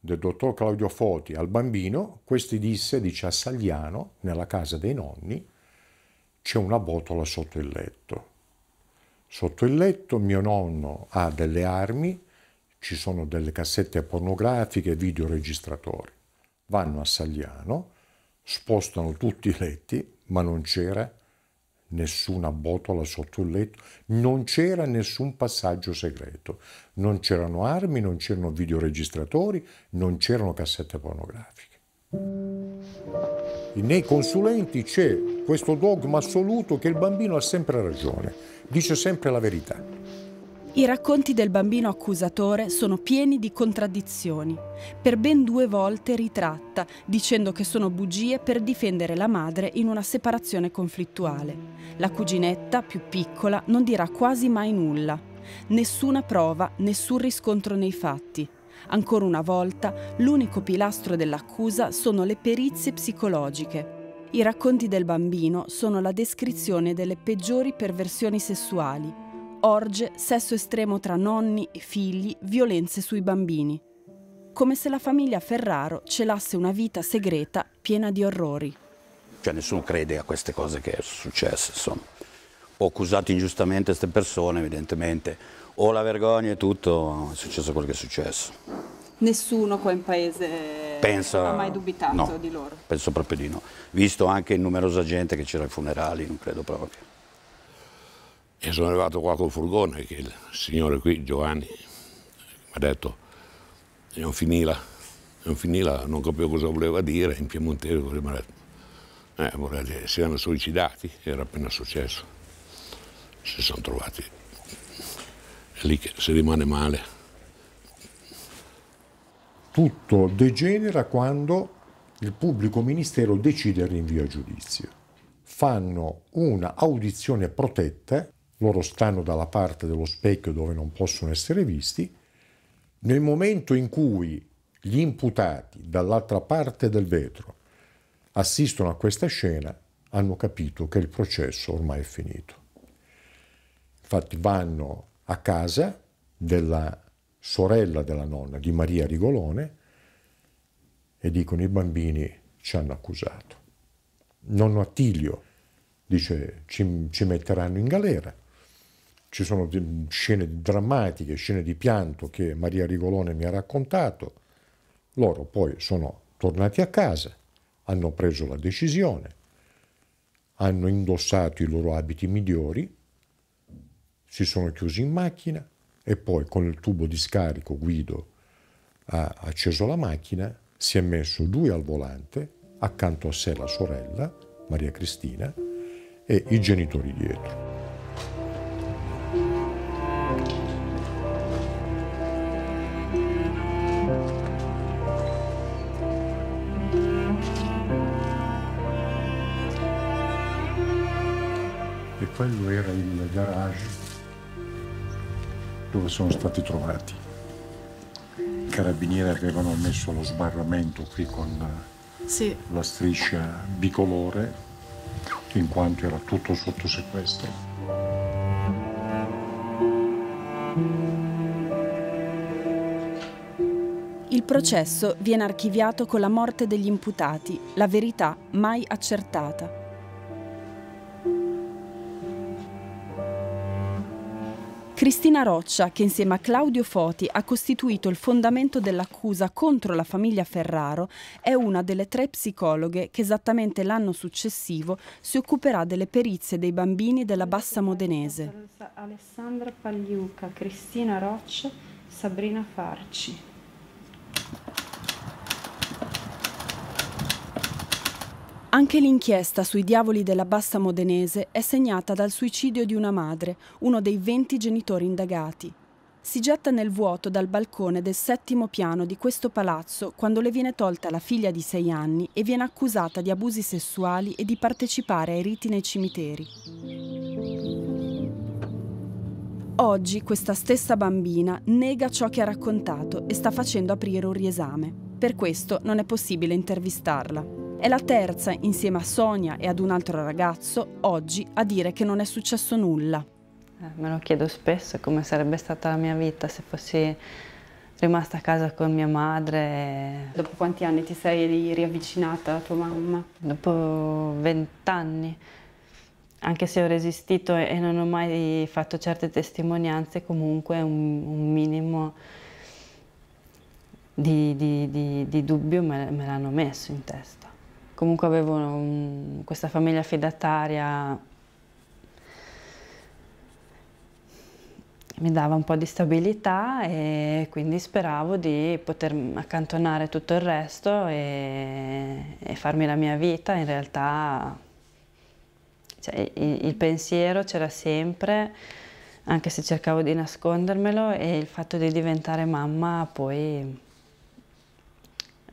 del dottor Claudio Foti al bambino, questi disse, dice a Sagliano, nella casa dei nonni, c'è una botola sotto il letto. Sotto il letto mio nonno ha delle armi, ci sono delle cassette pornografiche videoregistratori. Vanno a Sagliano, spostano tutti i letti, ma non c'era nessuna botola sotto il letto, non c'era nessun passaggio segreto, non c'erano armi, non c'erano videoregistratori, non c'erano cassette pornografiche. Nei consulenti c'è questo dogma assoluto che il bambino ha sempre ragione, dice sempre la verità. I racconti del bambino accusatore sono pieni di contraddizioni. Per ben due volte ritratta, dicendo che sono bugie per difendere la madre in una separazione conflittuale. La cuginetta, più piccola, non dirà quasi mai nulla. Nessuna prova, nessun riscontro nei fatti. Ancora una volta, l'unico pilastro dell'accusa sono le perizie psicologiche. I racconti del bambino sono la descrizione delle peggiori perversioni sessuali, orge, sesso estremo tra nonni e figli, violenze sui bambini. Come se la famiglia Ferraro celasse una vita segreta piena di orrori. Cioè nessuno crede a queste cose che sono successe, insomma. Ho accusato ingiustamente queste persone, evidentemente. O la vergogna e tutto, è successo quello che è successo. Nessuno qua in paese Pensa, ha mai dubitato no, di loro? Penso proprio di no. Visto anche il numerosa gente che c'era ai funerali, non credo proprio. E sono arrivato qua col furgone che il signore qui, Giovanni, mi ha detto non finila, non finila, non capivo cosa voleva dire, in piemontese mi ha detto, eh, vorrei dire, si erano suicidati, era appena successo, si sono trovati, è lì che si rimane male. Tutto degenera quando il pubblico ministero decide il rinvio a giudizio. Fanno una audizione protetta loro stanno dalla parte dello specchio dove non possono essere visti, nel momento in cui gli imputati dall'altra parte del vetro assistono a questa scena, hanno capito che il processo ormai è finito. Infatti vanno a casa della sorella della nonna, di Maria Rigolone, e dicono i bambini ci hanno accusato. Nonno Attilio dice ci, ci metteranno in galera ci sono scene drammatiche, scene di pianto che Maria Rigolone mi ha raccontato. Loro poi sono tornati a casa, hanno preso la decisione, hanno indossato i loro abiti migliori, si sono chiusi in macchina e poi con il tubo di scarico Guido ha acceso la macchina, si è messo lui al volante, accanto a sé la sorella, Maria Cristina, e i genitori dietro. Quello era il garage dove sono stati trovati. I carabinieri avevano messo lo sbarramento qui con Sì. la striscia bicolore, in quanto era tutto sotto sequestro. Il processo viene archiviato con la morte degli imputati, la verità mai accertata. Cristina Roccia, che insieme a Claudio Foti ha costituito il fondamento dell'accusa contro la famiglia Ferraro, è una delle tre psicologhe che esattamente l'anno successivo si occuperà delle perizie dei bambini della Bassa Modenese. Alessandra Pagliuca, Cristina Roccia, Sabrina Farci. Anche l'inchiesta sui diavoli della Bassa Modenese è segnata dal suicidio di una madre, uno dei 20 genitori indagati. Si getta nel vuoto dal balcone del settimo piano di questo palazzo quando le viene tolta la figlia di sei anni e viene accusata di abusi sessuali e di partecipare ai riti nei cimiteri. Oggi questa stessa bambina nega ciò che ha raccontato e sta facendo aprire un riesame. Per questo non è possibile intervistarla. È la terza, insieme a Sonia e ad un altro ragazzo, oggi a dire che non è successo nulla. Eh, me lo chiedo spesso come sarebbe stata la mia vita se fossi rimasta a casa con mia madre. Dopo quanti anni ti sei riavvicinata a tua mamma? Dopo vent'anni, anche se ho resistito e non ho mai fatto certe testimonianze, comunque un, un minimo di, di- di- di dubbio me, me l'hanno messo in testa. Comunque avevo un- questa famiglia fidataria mi dava un po' di stabilità e quindi speravo di poter accantonare tutto il resto e, e farmi la mia vita. In realtà cioè, il, il pensiero c'era sempre, anche se cercavo di nascondermelo e il fatto di diventare mamma poi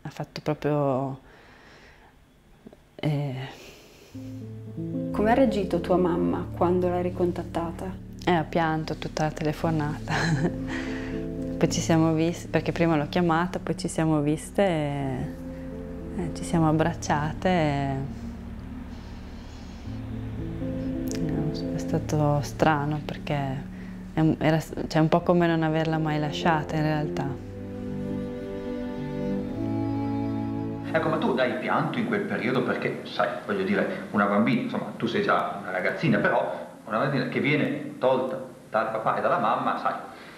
ha fatto proprio... eh, Come ha reagito tua mamma quando l'hai ricontattata? E ha pianto tutta la telefonata. poi ci siamo viste, perché prima l'ho chiamata, poi ci siamo viste e, e ci siamo abbracciate. e- e è stato strano perché è un, era, cioè, un po' come non averla mai lasciata in realtà. Ecco, ma tu dai pianto in quel periodo perché, sai, voglio dire, una bambina, insomma, tu sei già una ragazzina, però una bambina che viene tolta dal papà e dalla mamma, sai,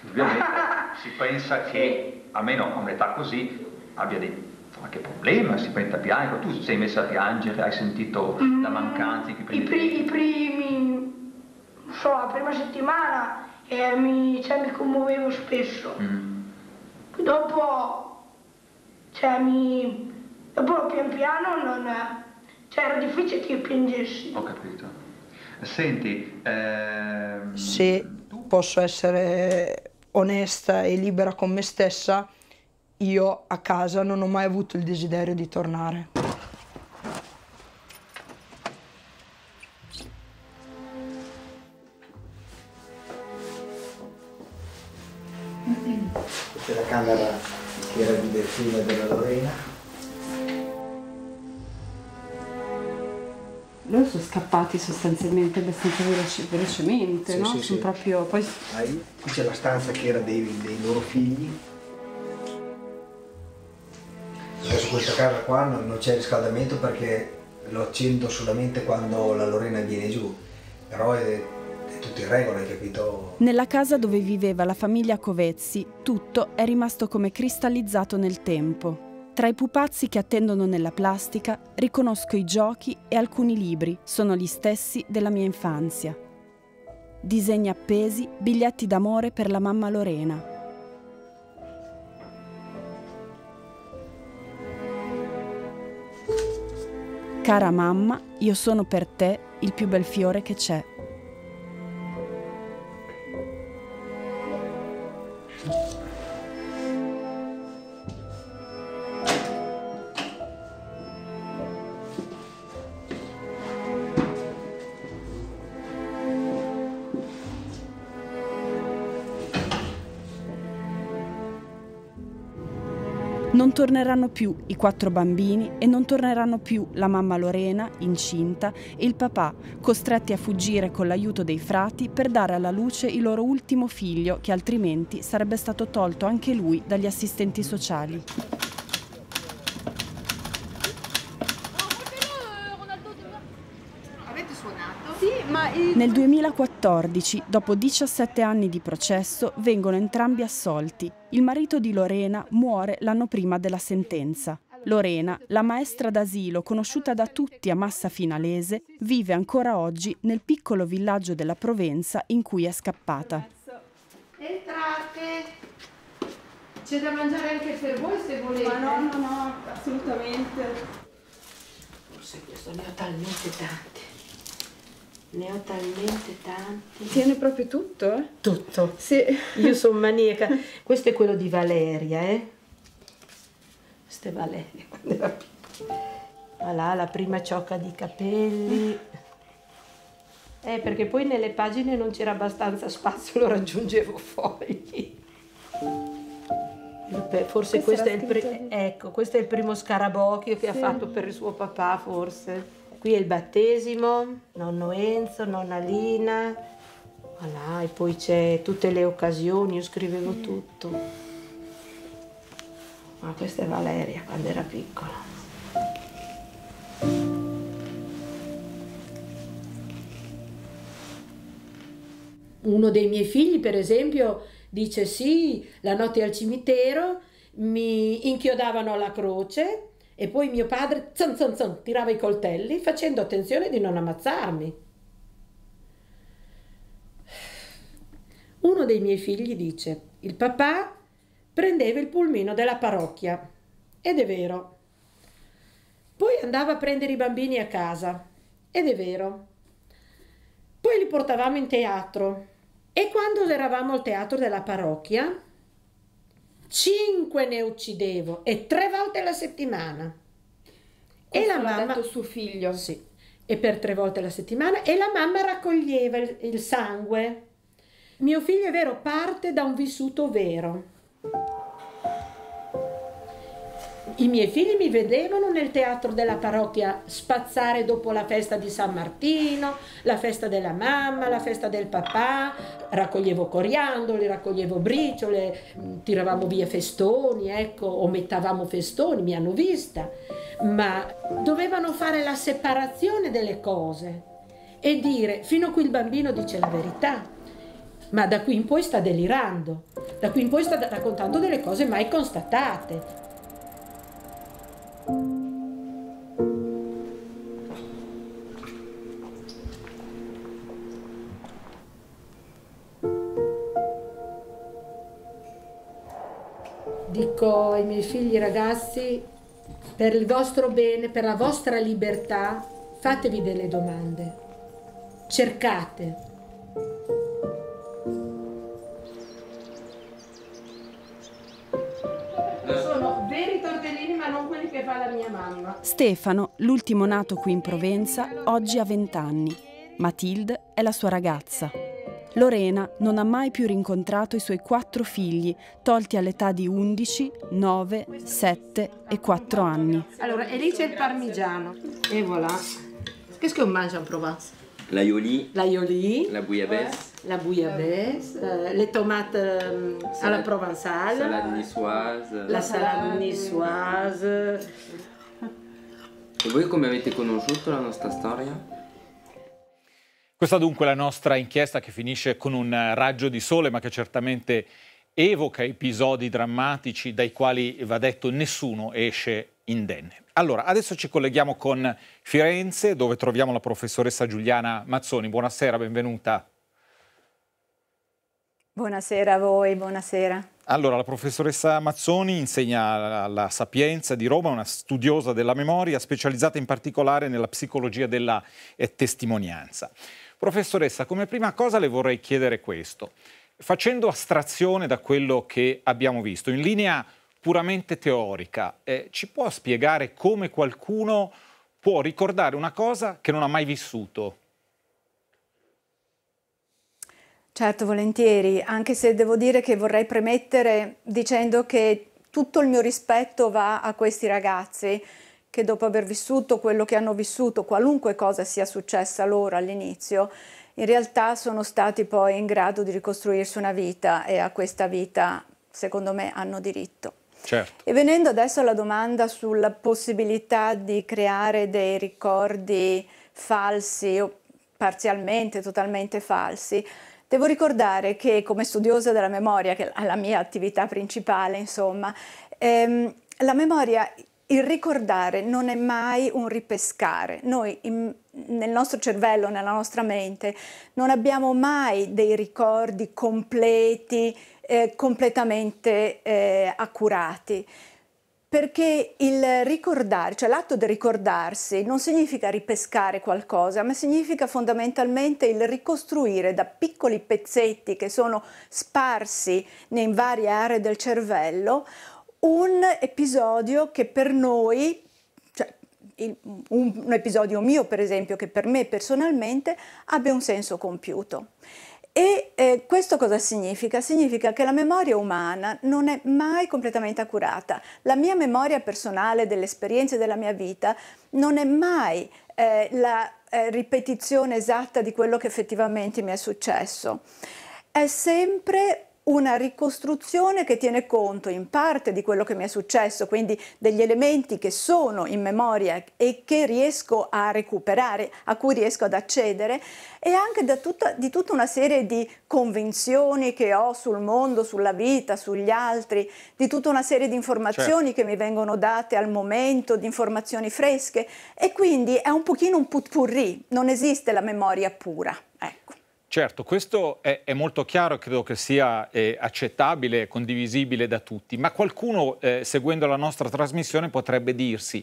ovviamente si pensa che, almeno a un'età così, abbia dei qualche problema, si mette a piangere, tu sei messa a piangere, hai sentito la mancanza di I, pri- i primi, non so, la prima settimana eh, mi, cioè, mi commuovevo spesso. Poi dopo, cioè, mi, dopo pian piano non, cioè, era difficile che io piangessi. Ho capito. Senti, ehm, Se posso essere onesta e libera con me stessa, io a casa non ho mai avuto il desiderio di tornare. Questa è la camera che era di Delfina e della Lorena. Loro sono scappati sostanzialmente abbastanza veloce- velocemente, Sì, no? sì, sono sì. proprio... Poi Hai- Qui c'è la stanza che era dei, dei loro figli. Adesso questa casa qua non, non c'è riscaldamento perché lo accendo solamente quando la Lorena viene giù, però è, è tutto in regola, hai capito? Nella casa dove viveva la famiglia Covezzi, tutto è rimasto come cristallizzato nel tempo. Tra i pupazzi che attendono nella plastica riconosco i giochi e alcuni libri, sono gli stessi della mia infanzia. Disegni appesi, biglietti d'amore per la mamma Lorena. Cara mamma, io sono per te il più bel fiore che c'è. Torneranno più i quattro bambini e non torneranno più la mamma Lorena, incinta, e il papà, costretti a fuggire con l'aiuto dei frati per dare alla luce il loro ultimo figlio che altrimenti sarebbe stato tolto anche lui dagli assistenti sociali. Avete suonato? Sì, ma Nel 2014, dopo 17 anni di processo, vengono entrambi assolti. Il marito di Lorena muore l'anno prima della sentenza. Lorena, la maestra d'asilo conosciuta da tutti a Massa Finalese, vive ancora oggi nel piccolo villaggio della Provenza in cui è scappata. Entrate. C'è da mangiare anche per voi se volete. Ma no, no, no, assolutamente. Forse questo ne ho talmente tanti. Ne ho talmente tanti. Tiene proprio tutto, eh? Tutto. Sì. Io sono maniaca. Questo è quello di Valeria, eh? Questo è Valeria quando era piccola. Voilà, la prima ciocca di capelli. Eh, perché poi nelle pagine non c'era abbastanza spazio, lo raggiungevo fogli. Forse questo, Questo è, il ecco, questo è il primo scarabocchio che ha Sì. fatto per il suo papà, forse. Qui è il battesimo, nonno Enzo, nonna Lina. Voilà, e poi c'è tutte le occasioni, io scrivevo tutto. Ma questa è Valeria quando era piccola. Uno dei miei figli, per esempio, dice sì, la notte al cimitero mi inchiodavano alla croce e poi mio padre zan zan zan, tirava i coltelli facendo attenzione di non ammazzarmi. Uno dei miei figli dice, il papà prendeva il pulmino della parrocchia. Ed è vero. Poi andava a prendere i bambini a casa. Ed è vero. Poi li portavamo in teatro. E quando eravamo al teatro della parrocchia, cinque ne uccidevo e tre volte alla settimana. E la Questo mamma... detto suo figlio. Sì. E per tre volte alla settimana. E la mamma raccoglieva il, il sangue. Mio figlio è vero, parte da un vissuto vero. I miei figli mi vedevano nel teatro della parrocchia spazzare dopo la festa di San Martino, la festa della mamma, la festa del papà, raccoglievo coriandoli, raccoglievo briciole, mh, tiravamo via festoni, ecco, o mettavamo festoni, mi hanno vista, ma dovevano fare la separazione delle cose e dire fino a qui il bambino dice la verità, ma da qui in poi sta delirando, da qui in poi sta raccontando delle cose mai constatate. Dico ai miei figli ragazzi, per il vostro bene, per la vostra libertà, fatevi delle domande, cercate. Sono veri tortellini ma non quelli che fa la mia mamma. Stefano, l'ultimo nato qui in Provenza, oggi ha 20 anni. Matilde è la sua ragazza. Lorena non ha mai più rincontrato i suoi quattro figli, tolti all'età di 11, 9, 7 e 4 anni. Allora, e lì c'è il parmigiano. E voilà. Qu'est-ce qu'on mange en Provence L'aioli, L'aioli, la bouillabaisse, la bouillabaisse, euh, les tomates euh, à la provençale, salade niçoise. la salade. niçoise. E voi come avete conosciuto la nostra storia? Questa dunque è la nostra inchiesta che finisce con un raggio di sole, ma che certamente evoca episodi drammatici dai quali, va detto, nessuno esce indenne. Allora, adesso ci colleghiamo con Firenze, dove troviamo la professoressa Giuliana Mazzoni. Buonasera, benvenuta. Buonasera a voi, buonasera. Allora, la professoressa Mazzoni insegna alla Sapienza di Roma, una studiosa della memoria, specializzata in particolare nella psicologia della eh, testimonianza. Professoressa, come prima cosa le vorrei chiedere questo. Facendo astrazione da quello che abbiamo visto, in linea puramente teorica, eh, ci può spiegare come qualcuno può ricordare una cosa che non ha mai vissuto? Certo, volentieri, anche se devo dire che vorrei premettere dicendo che tutto il mio rispetto va a questi ragazzi che dopo aver vissuto quello che hanno vissuto, qualunque cosa sia successa loro all'inizio, in realtà sono stati poi in grado di ricostruirsi una vita e a questa vita, secondo me, hanno diritto. Certo. E venendo adesso alla domanda sulla possibilità di creare dei ricordi falsi o parzialmente, totalmente falsi, Devo ricordare che come studiosa della memoria, che è la mia attività principale, insomma, ehm, la memoria, il ricordare non è mai un ripescare. Noi in, nel nostro cervello, nella nostra mente, non abbiamo mai dei ricordi completi, eh, completamente eh, accurati perché il ricordare, cioè l'atto di ricordarsi, non significa ripescare qualcosa, ma significa fondamentalmente il ricostruire da piccoli pezzetti che sono sparsi in varie aree del cervello un episodio che per noi, cioè un, un episodio mio per esempio, che per me personalmente abbia un senso compiuto. E eh, questo cosa significa? Significa che la memoria umana non è mai completamente accurata. La mia memoria personale delle esperienze della mia vita non è mai eh, la eh, ripetizione esatta di quello che effettivamente mi è successo. È sempre una ricostruzione che tiene conto in parte di quello che mi è successo, quindi degli elementi che sono in memoria e che riesco a recuperare, a cui riesco ad accedere, e anche tutta, di tutta una serie di convinzioni che ho sul mondo, sulla vita, sugli altri, di tutta una serie di informazioni certo. che mi vengono date al momento, di informazioni fresche, e quindi è un pochino un putpurri, non esiste la memoria pura. Ecco. Certo, questo è, è, molto chiaro e credo che sia eh, accettabile e condivisibile da tutti, ma qualcuno eh, seguendo la nostra trasmissione potrebbe dirsi,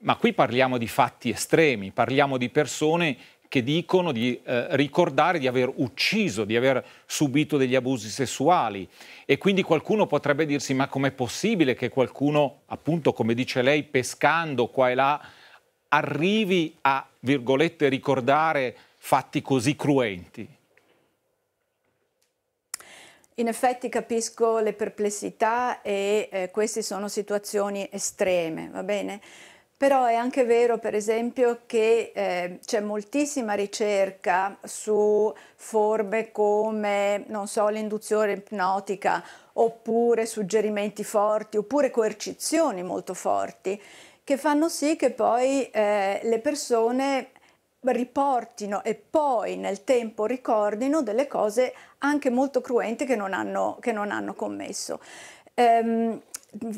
ma qui parliamo di fatti estremi, parliamo di persone che dicono di eh, ricordare di aver ucciso, di aver subito degli abusi sessuali e quindi qualcuno potrebbe dirsi ma com'è possibile che qualcuno, appunto come dice lei, pescando qua e là, arrivi a, virgolette, ricordare fatti così cruenti? In effetti capisco le perplessità e eh, queste sono situazioni estreme, va bene? Però è anche vero, per esempio, che eh, c'è moltissima ricerca su forme come, non so, l'induzione ipnotica, oppure suggerimenti forti, oppure coercizioni molto forti, che fanno sì che poi eh, le persone riportino e poi nel tempo ricordino delle cose anche molto cruente che non hanno, che non hanno commesso. Ehm,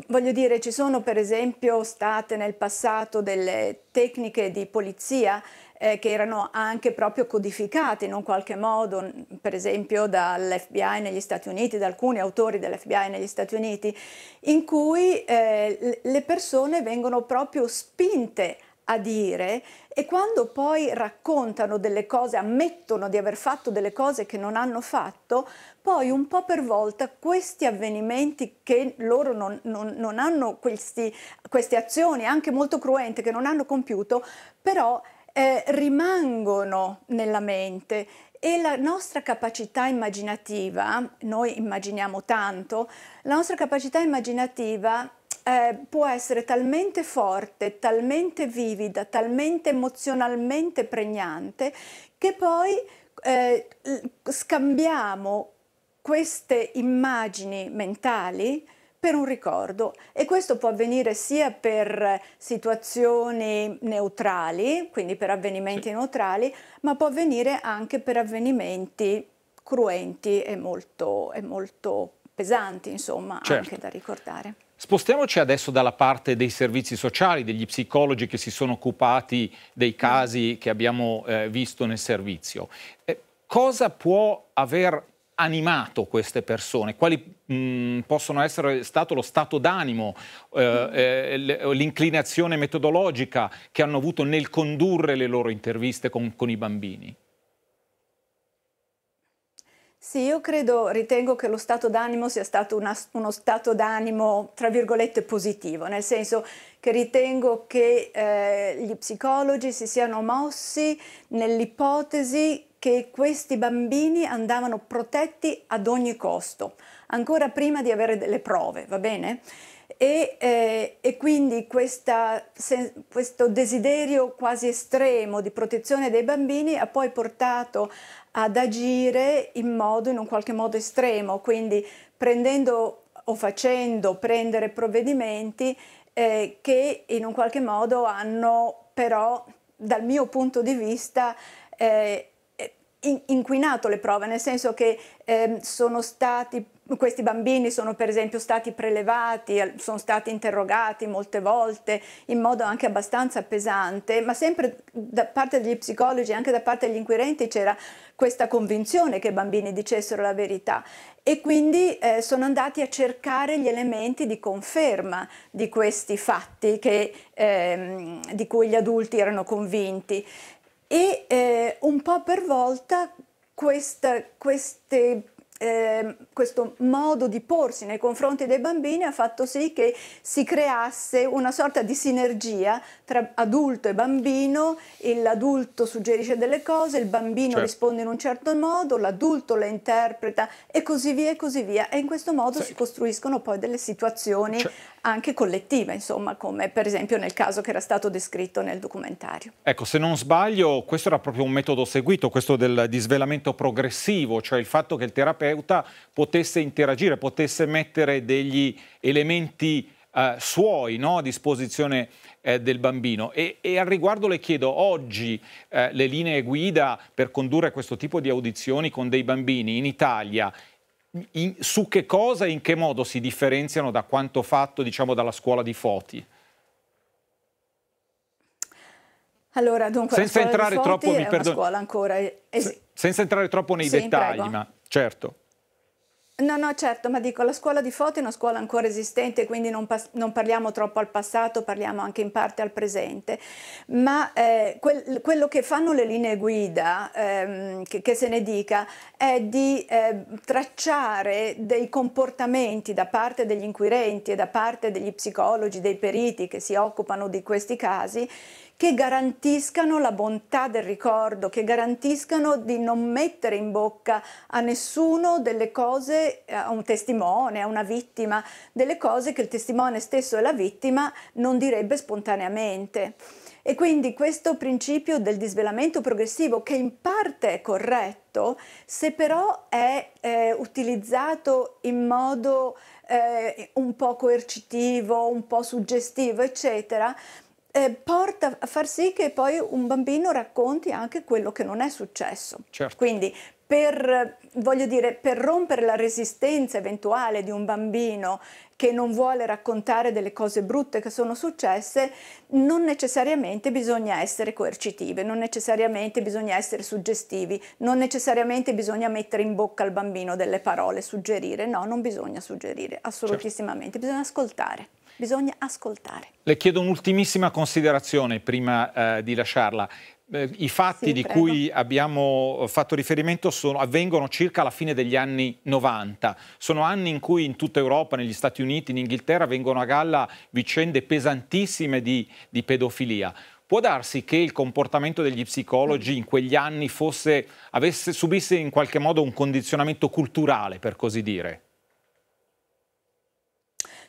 voglio dire, ci sono per esempio state nel passato delle tecniche di polizia eh, che erano anche proprio codificate in un qualche modo, per esempio dall'FBI negli Stati Uniti, da alcuni autori dell'FBI negli Stati Uniti, in cui eh, le persone vengono proprio spinte a dire e quando poi raccontano delle cose, ammettono di aver fatto delle cose che non hanno fatto, poi un po' per volta questi avvenimenti che loro non, non, non hanno, questi, queste azioni anche molto cruente che non hanno compiuto, però eh, rimangono nella mente. E la nostra capacità immaginativa, noi immaginiamo tanto, la nostra capacità immaginativa eh, può essere talmente forte, talmente vivida, talmente emozionalmente pregnante che poi eh, scambiamo queste immagini mentali per un ricordo e questo può avvenire sia per situazioni neutrali, quindi per avvenimenti sì. neutrali, ma può avvenire anche per avvenimenti cruenti e molto, e molto pesanti, insomma, certo. anche da ricordare. Spostiamoci adesso dalla parte dei servizi sociali, degli psicologi che si sono occupati dei casi che abbiamo eh, visto nel servizio. Eh, cosa può aver animato queste persone? Quali mh, possono essere stato lo stato d'animo, eh, eh, l'inclinazione metodologica che hanno avuto nel condurre le loro interviste con, con i bambini? Sì, io credo, ritengo che lo stato d'animo sia stato una, uno stato d'animo, tra virgolette, positivo, nel senso che ritengo che eh, gli psicologi si siano mossi nell'ipotesi che questi bambini andavano protetti ad ogni costo, ancora prima di avere delle prove, va bene? E, eh, e quindi questa, se, questo desiderio quasi estremo di protezione dei bambini ha poi portato ad agire in modo, in un qualche modo estremo, quindi prendendo o facendo prendere provvedimenti eh, che in un qualche modo hanno però, dal mio punto di vista, eh, inquinato le prove, nel senso che eh, sono stati, questi bambini sono per esempio stati prelevati, sono stati interrogati molte volte in modo anche abbastanza pesante, ma sempre da parte degli psicologi e anche da parte degli inquirenti c'era questa convinzione che i bambini dicessero la verità. E quindi eh, sono andati a cercare gli elementi di conferma di questi fatti che, ehm, di cui gli adulti erano convinti. E eh, un po' per volta questa, queste eh, questo modo di porsi nei confronti dei bambini ha fatto sì che si creasse una sorta di sinergia tra adulto e bambino, l'adulto suggerisce delle cose, il bambino certo. risponde in un certo modo, l'adulto le interpreta e così via e così via e in questo modo sì. si costruiscono poi delle situazioni certo. Anche collettive, insomma, come per esempio nel caso che era stato descritto nel documentario. Ecco, se non sbaglio, questo era proprio un metodo seguito, questo del disvelamento progressivo, cioè il fatto che il terapeuta potesse interagire, potesse mettere degli elementi eh, suoi no, a disposizione eh, del bambino. E, e, al riguardo le chiedo, oggi eh, le linee guida per condurre questo tipo di audizioni con dei bambini in Italia in, su che cosa e in che modo si differenziano da quanto fatto diciamo, dalla scuola di Foti? Allora, dunque, senza entrare troppo, mi perdono, ancora es- senza entrare troppo nei sì, dettagli, prego. ma certo. No, no, certo, ma dico, la scuola di Foti è una scuola ancora esistente, quindi non, pas- non, parliamo troppo al passato, parliamo anche in parte al presente, ma eh, quel- quello che fanno le linee guida, ehm, che-, che, se ne dica, è di eh, tracciare dei comportamenti da parte degli inquirenti e da parte degli psicologi, dei periti che si occupano di questi casi, che garantiscano la bontà del ricordo, che garantiscano di non mettere in bocca a nessuno delle cose, a un testimone, a una vittima, delle cose che il testimone stesso e la vittima non direbbe spontaneamente. E quindi questo principio del disvelamento progressivo, che in parte è corretto, se però è eh, utilizzato in modo eh, un po' coercitivo, un po' suggestivo, eccetera, eh, porta a far sì che poi un bambino racconti anche quello che non è successo. Certo. Quindi per, voglio dire, per rompere la resistenza eventuale di un bambino che non vuole raccontare delle cose brutte che sono successe, non necessariamente bisogna essere coercitivi, non necessariamente bisogna essere suggestivi, non necessariamente bisogna mettere in bocca al bambino delle parole, suggerire, no, non bisogna suggerire, assolutissimamente, certo. bisogna ascoltare bisogna ascoltare. Le chiedo un'ultimissima considerazione prima eh, di lasciarla. Eh, I fatti sì, di prego. cui abbiamo fatto riferimento sono, avvengono circa alla fine degli anni 90. Sono anni in cui in tutta Europa, negli Stati Uniti, in Inghilterra vengono a galla vicende pesantissime di, di pedofilia. Può darsi che il comportamento degli psicologi in quegli anni fosse, avesse, subisse in qualche modo un condizionamento culturale, per così dire?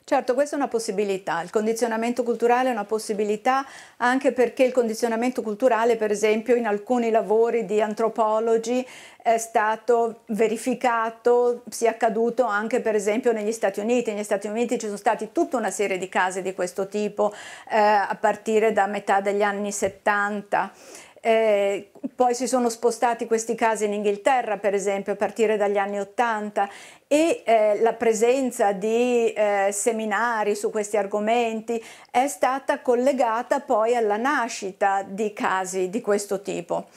Certo, questa è una possibilità, il condizionamento culturale è una possibilità anche perché il condizionamento culturale, per esempio, in alcuni lavori di antropologi è stato verificato, sia accaduto anche per esempio negli Stati Uniti. Negli Stati Uniti ci sono stati tutta una serie di casi di questo tipo eh, a partire da metà degli anni 70. Eh, poi si sono spostati questi casi in Inghilterra, per esempio, a partire dagli anni Ottanta e eh, la presenza di eh, seminari su questi argomenti è stata collegata poi alla nascita di casi di questo tipo.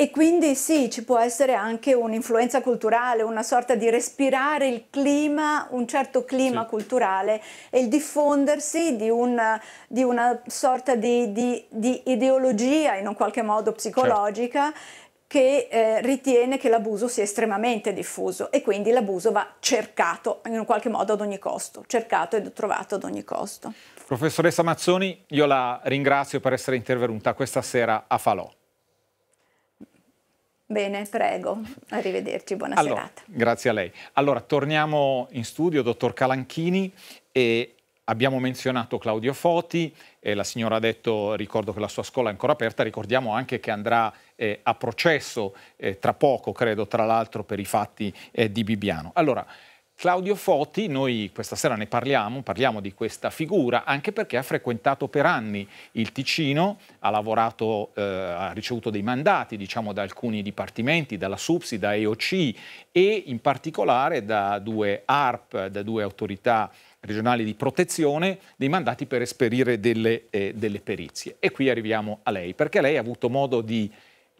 E quindi sì, ci può essere anche un'influenza culturale, una sorta di respirare il clima, un certo clima sì. culturale e il diffondersi di una, di una sorta di, di, di, ideologia in un qualche modo psicologica certo. che eh, ritiene che l'abuso sia estremamente diffuso e quindi l'abuso va cercato in un qualche modo ad ogni costo, cercato ed trovato ad ogni costo. Professoressa Mazzoni, io la ringrazio per essere intervenuta questa sera a Falò. Bene, prego. Arrivederci, buona allora, serata. Grazie a lei. Allora, torniamo in studio, dottor Calanchini, e abbiamo menzionato Claudio Foti, e la signora ha detto, ricordo che la sua scuola è ancora aperta, ricordiamo anche che andrà eh, a processo eh, tra poco, credo, tra l'altro, per i fatti eh, di Bibbiano. Allora, Claudio Foti, noi questa sera ne parliamo, parliamo di questa figura anche perché ha frequentato per anni il Ticino, ha lavorato, eh, ha ricevuto dei mandati diciamo da alcuni dipartimenti, dalla SUPSI, da EOC e in particolare da due ARP, da due autorità regionali di protezione, dei mandati per esperire delle, eh, delle perizie. E qui arriviamo a lei, perché lei ha avuto modo di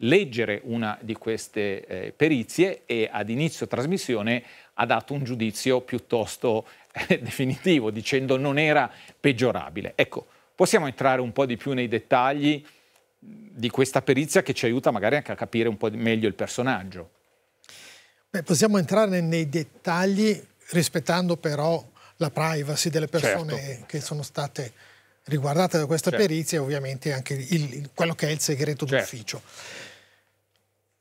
leggere una di queste eh, perizie e ad inizio trasmissione ha dato un giudizio piuttosto eh, definitivo, dicendo non era peggiorabile. Ecco, possiamo entrare un po' di più nei dettagli di questa perizia che ci aiuta magari anche a capire un po' meglio il personaggio. Beh, possiamo entrare nei dettagli rispettando però la privacy delle persone certo. che sono state riguardate da questa certo. perizia e ovviamente anche il, quello che è il segreto certo. d'ufficio.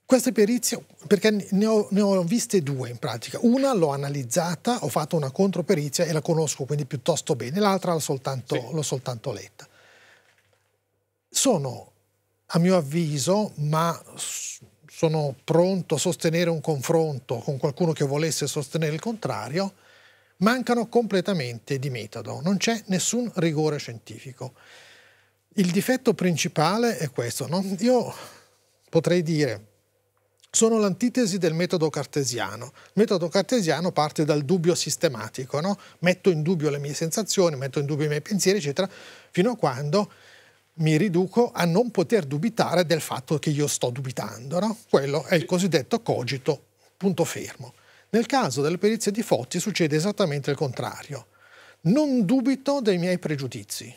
Queste perizie, perché ne ho, ne ho, viste due in pratica. Una l'ho analizzata, ho fatto una controperizia e la conosco quindi piuttosto bene, l'altra l'ho soltanto, sì. l'ho soltanto letta. Sono, a mio avviso, ma sono pronto a sostenere un confronto con qualcuno che volesse sostenere il contrario, mancano completamente di metodo, non c'è nessun rigore scientifico. Il difetto principale è questo, no? io potrei dire sono l'antitesi del metodo cartesiano. Il metodo cartesiano parte dal dubbio sistematico, no? metto in dubbio le mie sensazioni, metto in dubbio i miei pensieri, eccetera, fino a quando mi riduco a non poter dubitare del fatto che io sto dubitando. No? Quello è il cosiddetto cogito, punto fermo. Nel caso delle perizie di Fotti succede esattamente il contrario. Non dubito dei miei pregiudizi,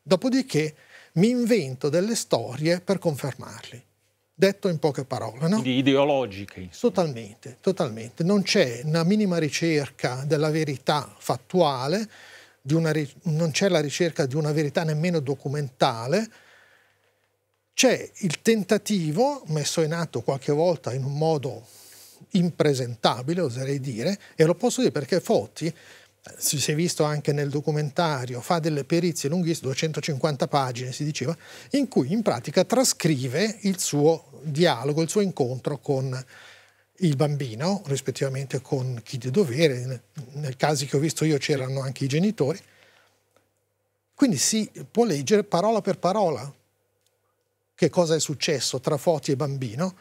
dopodiché mi invento delle storie per confermarli detto in poche parole. No? Ideologiche. Totalmente, totalmente. Non c'è una minima ricerca della verità fattuale, una, non c'è la ricerca di una verità nemmeno documentale, c'è il tentativo, messo in atto qualche volta in un modo impresentabile, oserei dire, e lo posso dire perché Fotti si è visto anche nel documentario, fa delle perizie lunghissime, 250 pagine si diceva, in cui in pratica trascrive il suo dialogo, il suo incontro con il bambino, rispettivamente con chi di dovere, nel caso che ho visto io c'erano anche i genitori, quindi si può leggere parola per parola che cosa è successo tra Foti e bambino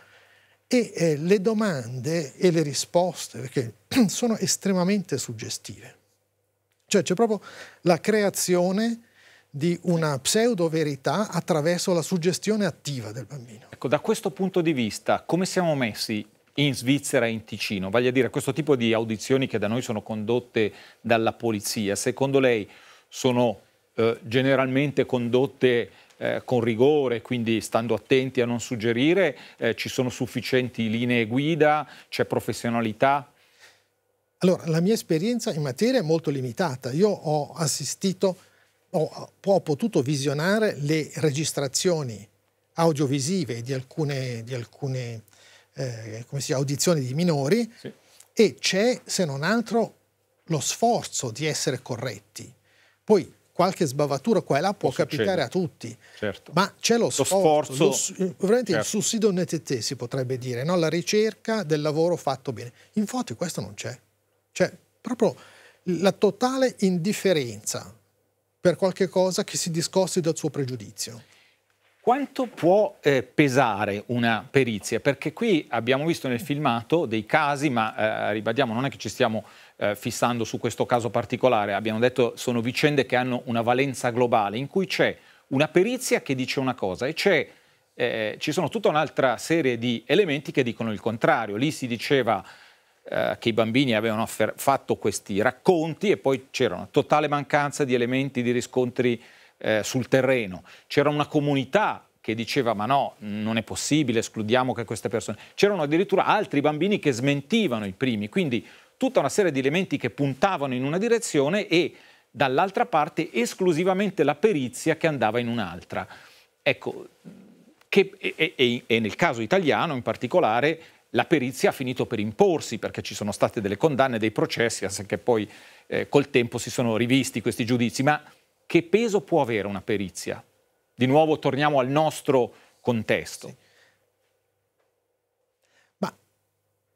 e eh, le domande e le risposte, perché sono estremamente suggestive. Cioè c'è proprio la creazione di una pseudo-verità attraverso la suggestione attiva del bambino. Ecco, da questo punto di vista, come siamo messi in Svizzera e in Ticino? A dire, questo tipo di audizioni che da noi sono condotte dalla polizia, secondo lei sono eh, generalmente condotte eh, con rigore, quindi stando attenti a non suggerire, eh, ci sono sufficienti linee guida, c'è professionalità? Allora, la mia esperienza in materia è molto limitata. Io ho assistito, ho, ho potuto visionare le registrazioni audiovisive di alcune, di alcune eh, come si dice, audizioni di minori sì. e c'è, se non altro, lo sforzo di essere corretti. Poi qualche sbavatura qua e là può, Può capitare succedere. a tutti, Certo. ma c'è lo Lo sforzo, sforzo, lo s- eh, veramente il certo. sussidio netete si potrebbe dire, no? la ricerca del lavoro fatto bene. Infatti questo non c'è. C'è proprio la totale indifferenza per qualche cosa che si discosti dal suo pregiudizio. Quanto può eh, pesare una perizia? Perché qui abbiamo visto nel filmato dei casi, ma eh, ribadiamo, non è che ci stiamo eh, fissando su questo caso particolare, abbiamo detto sono vicende che hanno una valenza globale, in cui c'è una perizia che dice una cosa e eh, ci sono tutta un'altra serie di elementi che dicono il contrario. Lì si diceva eh, che i bambini avevano fatto questi racconti e poi c'era una totale mancanza di elementi, di riscontri eh, sul terreno. C'era una comunità che diceva ma no, non è possibile, escludiamo che queste persone... C'erano addirittura altri bambini che smentivano i primi, quindi tutta una serie di elementi che puntavano in una direzione e dall'altra parte esclusivamente la perizia che andava in un'altra. Ecco, che, e, e- e nel caso italiano in particolare la perizia ha finito per imporsi perché ci sono state delle condanne, dei processi, anche che poi eh, col tempo si sono rivisti questi giudizi. Ma che peso può avere una perizia? Di nuovo torniamo al nostro contesto.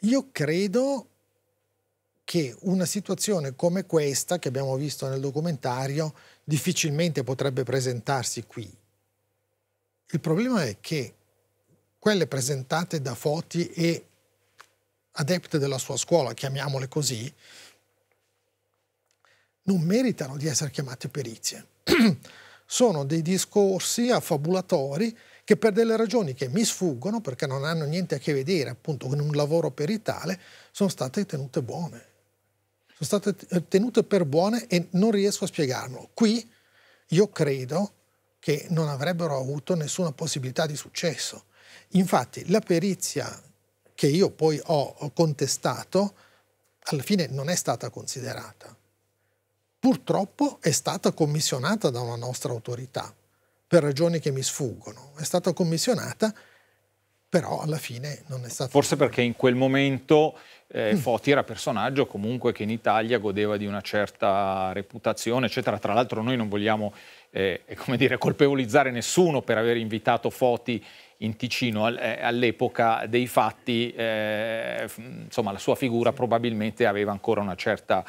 Io credo che una situazione come questa che abbiamo visto nel documentario difficilmente potrebbe presentarsi qui. Il problema è che quelle presentate da Foti e adepte della sua scuola, chiamiamole così, non meritano di essere chiamate perizie. Sono dei discorsi affabulatori che per delle ragioni che mi sfuggono, perché non hanno niente a che vedere appunto con un lavoro peritale, sono state tenute buone. Sono state eh, tenute per buone e non riesco a spiegarlo. Qui io credo che non avrebbero avuto nessuna possibilità di successo. Infatti la perizia che io poi ho contestato, alla fine non è stata considerata. Purtroppo è stata commissionata da una nostra autorità, per ragioni che mi sfuggono. È stata commissionata, però alla fine non è stata... Forse perché in quel momento eh, Foti era personaggio comunque che in Italia godeva di una certa reputazione, eccetera. Tra l'altro noi non vogliamo eh, come dire, colpevolizzare nessuno per aver invitato Foti in Ticino eh, all'epoca dei fatti, eh, insomma la sua figura probabilmente aveva ancora una certa,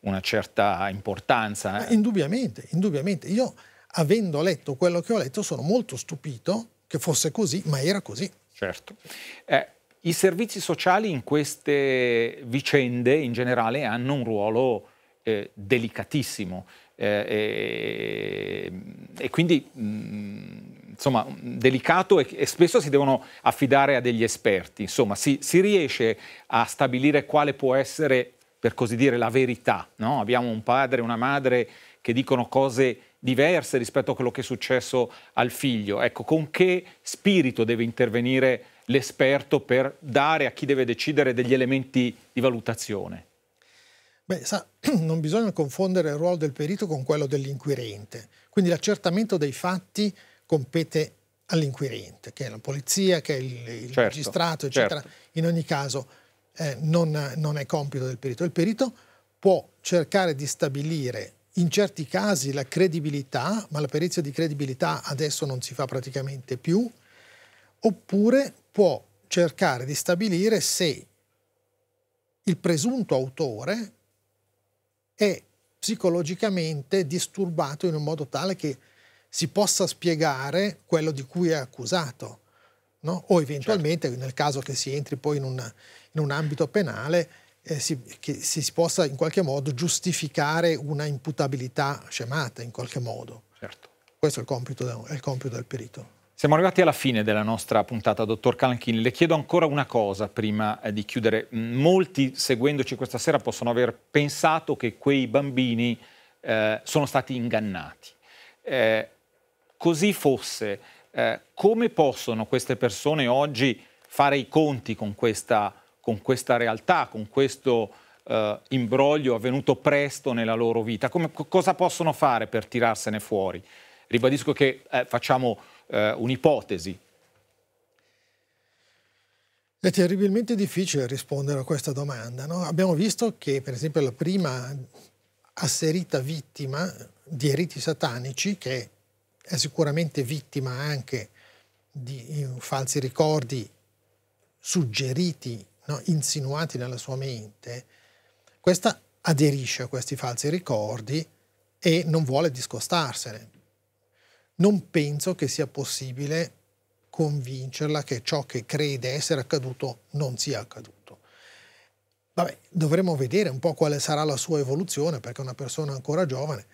una certa importanza. Ma eh. indubbiamente, indubbiamente. Io, avendo letto quello che ho letto, sono molto stupito che fosse così, ma era così. Certo. Eh, I servizi sociali in queste vicende in generale hanno un ruolo eh, delicatissimo e, e quindi mh, insomma delicato e, e spesso si devono affidare a degli esperti. Insomma, si, si riesce a stabilire quale può essere, per così dire, la verità. no? Abbiamo un padre e una madre che dicono cose diverse rispetto a quello che è successo al figlio. Ecco, con che spirito deve intervenire l'esperto per dare a chi deve decidere degli elementi di valutazione? Beh, sa, non bisogna confondere il ruolo del perito con quello dell'inquirente. Quindi l'accertamento dei fatti compete all'inquirente, che è la polizia, che è il, il Certo, magistrato, eccetera. certo. In ogni caso eh, non, non è compito del perito. Il perito può cercare di stabilire in certi casi la credibilità, ma la perizia di credibilità adesso non si fa praticamente più, oppure può cercare di stabilire se il presunto autore è psicologicamente disturbato in un modo tale che si possa spiegare quello di cui è accusato, no? o eventualmente nel caso che si entri poi in un, in un ambito penale eh, si, che si, possa in qualche modo giustificare una imputabilità scemata in qualche modo. Certo. Questo è il compito, è il compito del perito. Siamo arrivati alla fine della nostra puntata, dottor Calanchini. Le chiedo ancora una cosa prima eh, di chiudere. Mm, Molti, seguendoci questa sera, possono aver pensato che quei bambini eh, sono stati ingannati. Eh, così fosse, eh, come possono queste persone oggi fare i conti con questa, con questa realtà, con questo eh, imbroglio avvenuto presto nella loro vita? Come- co- cosa possono fare per tirarsene fuori? Ribadisco che eh, facciamo eh, un'ipotesi. È terribilmente difficile rispondere a questa domanda. No? Abbiamo visto che, per esempio, la prima asserita vittima di riti satanici, che è sicuramente vittima anche di falsi ricordi suggeriti, no? insinuati nella sua mente, questa aderisce a questi falsi ricordi e non vuole discostarsene. Non penso che sia possibile convincerla che ciò che crede essere accaduto non sia accaduto. Vabbè, dovremo vedere un po' quale sarà la sua evoluzione, perché una persona ancora giovane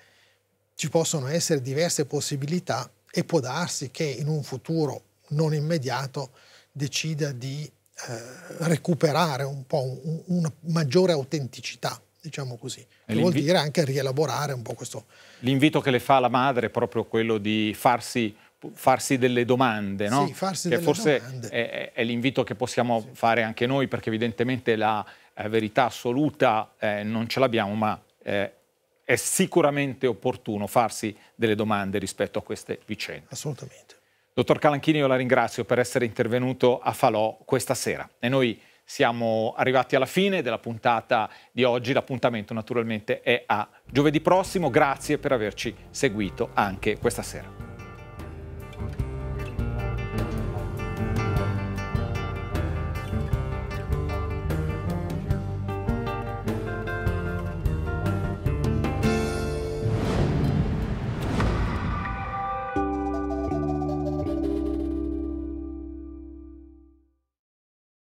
ci possono essere diverse possibilità e può darsi che in un futuro non immediato decida di eh, recuperare un po' un, una maggiore autenticità, diciamo così, che vuol dire anche rielaborare un po' questo. L'invito che le fa la madre è proprio quello di farsi farsi delle domande, no? Sì, farsi che delle forse domande. È, è l'invito che possiamo sì. fare anche noi, perché evidentemente la eh, verità assoluta eh, non ce l'abbiamo, ma eh, è sicuramente opportuno farsi delle domande rispetto a queste vicende. Assolutamente. Dottor Calanchini, io la ringrazio per essere intervenuto a Falò questa sera e noi siamo arrivati alla fine della puntata di oggi. L'appuntamento naturalmente è a giovedì prossimo. Grazie per averci seguito anche questa sera.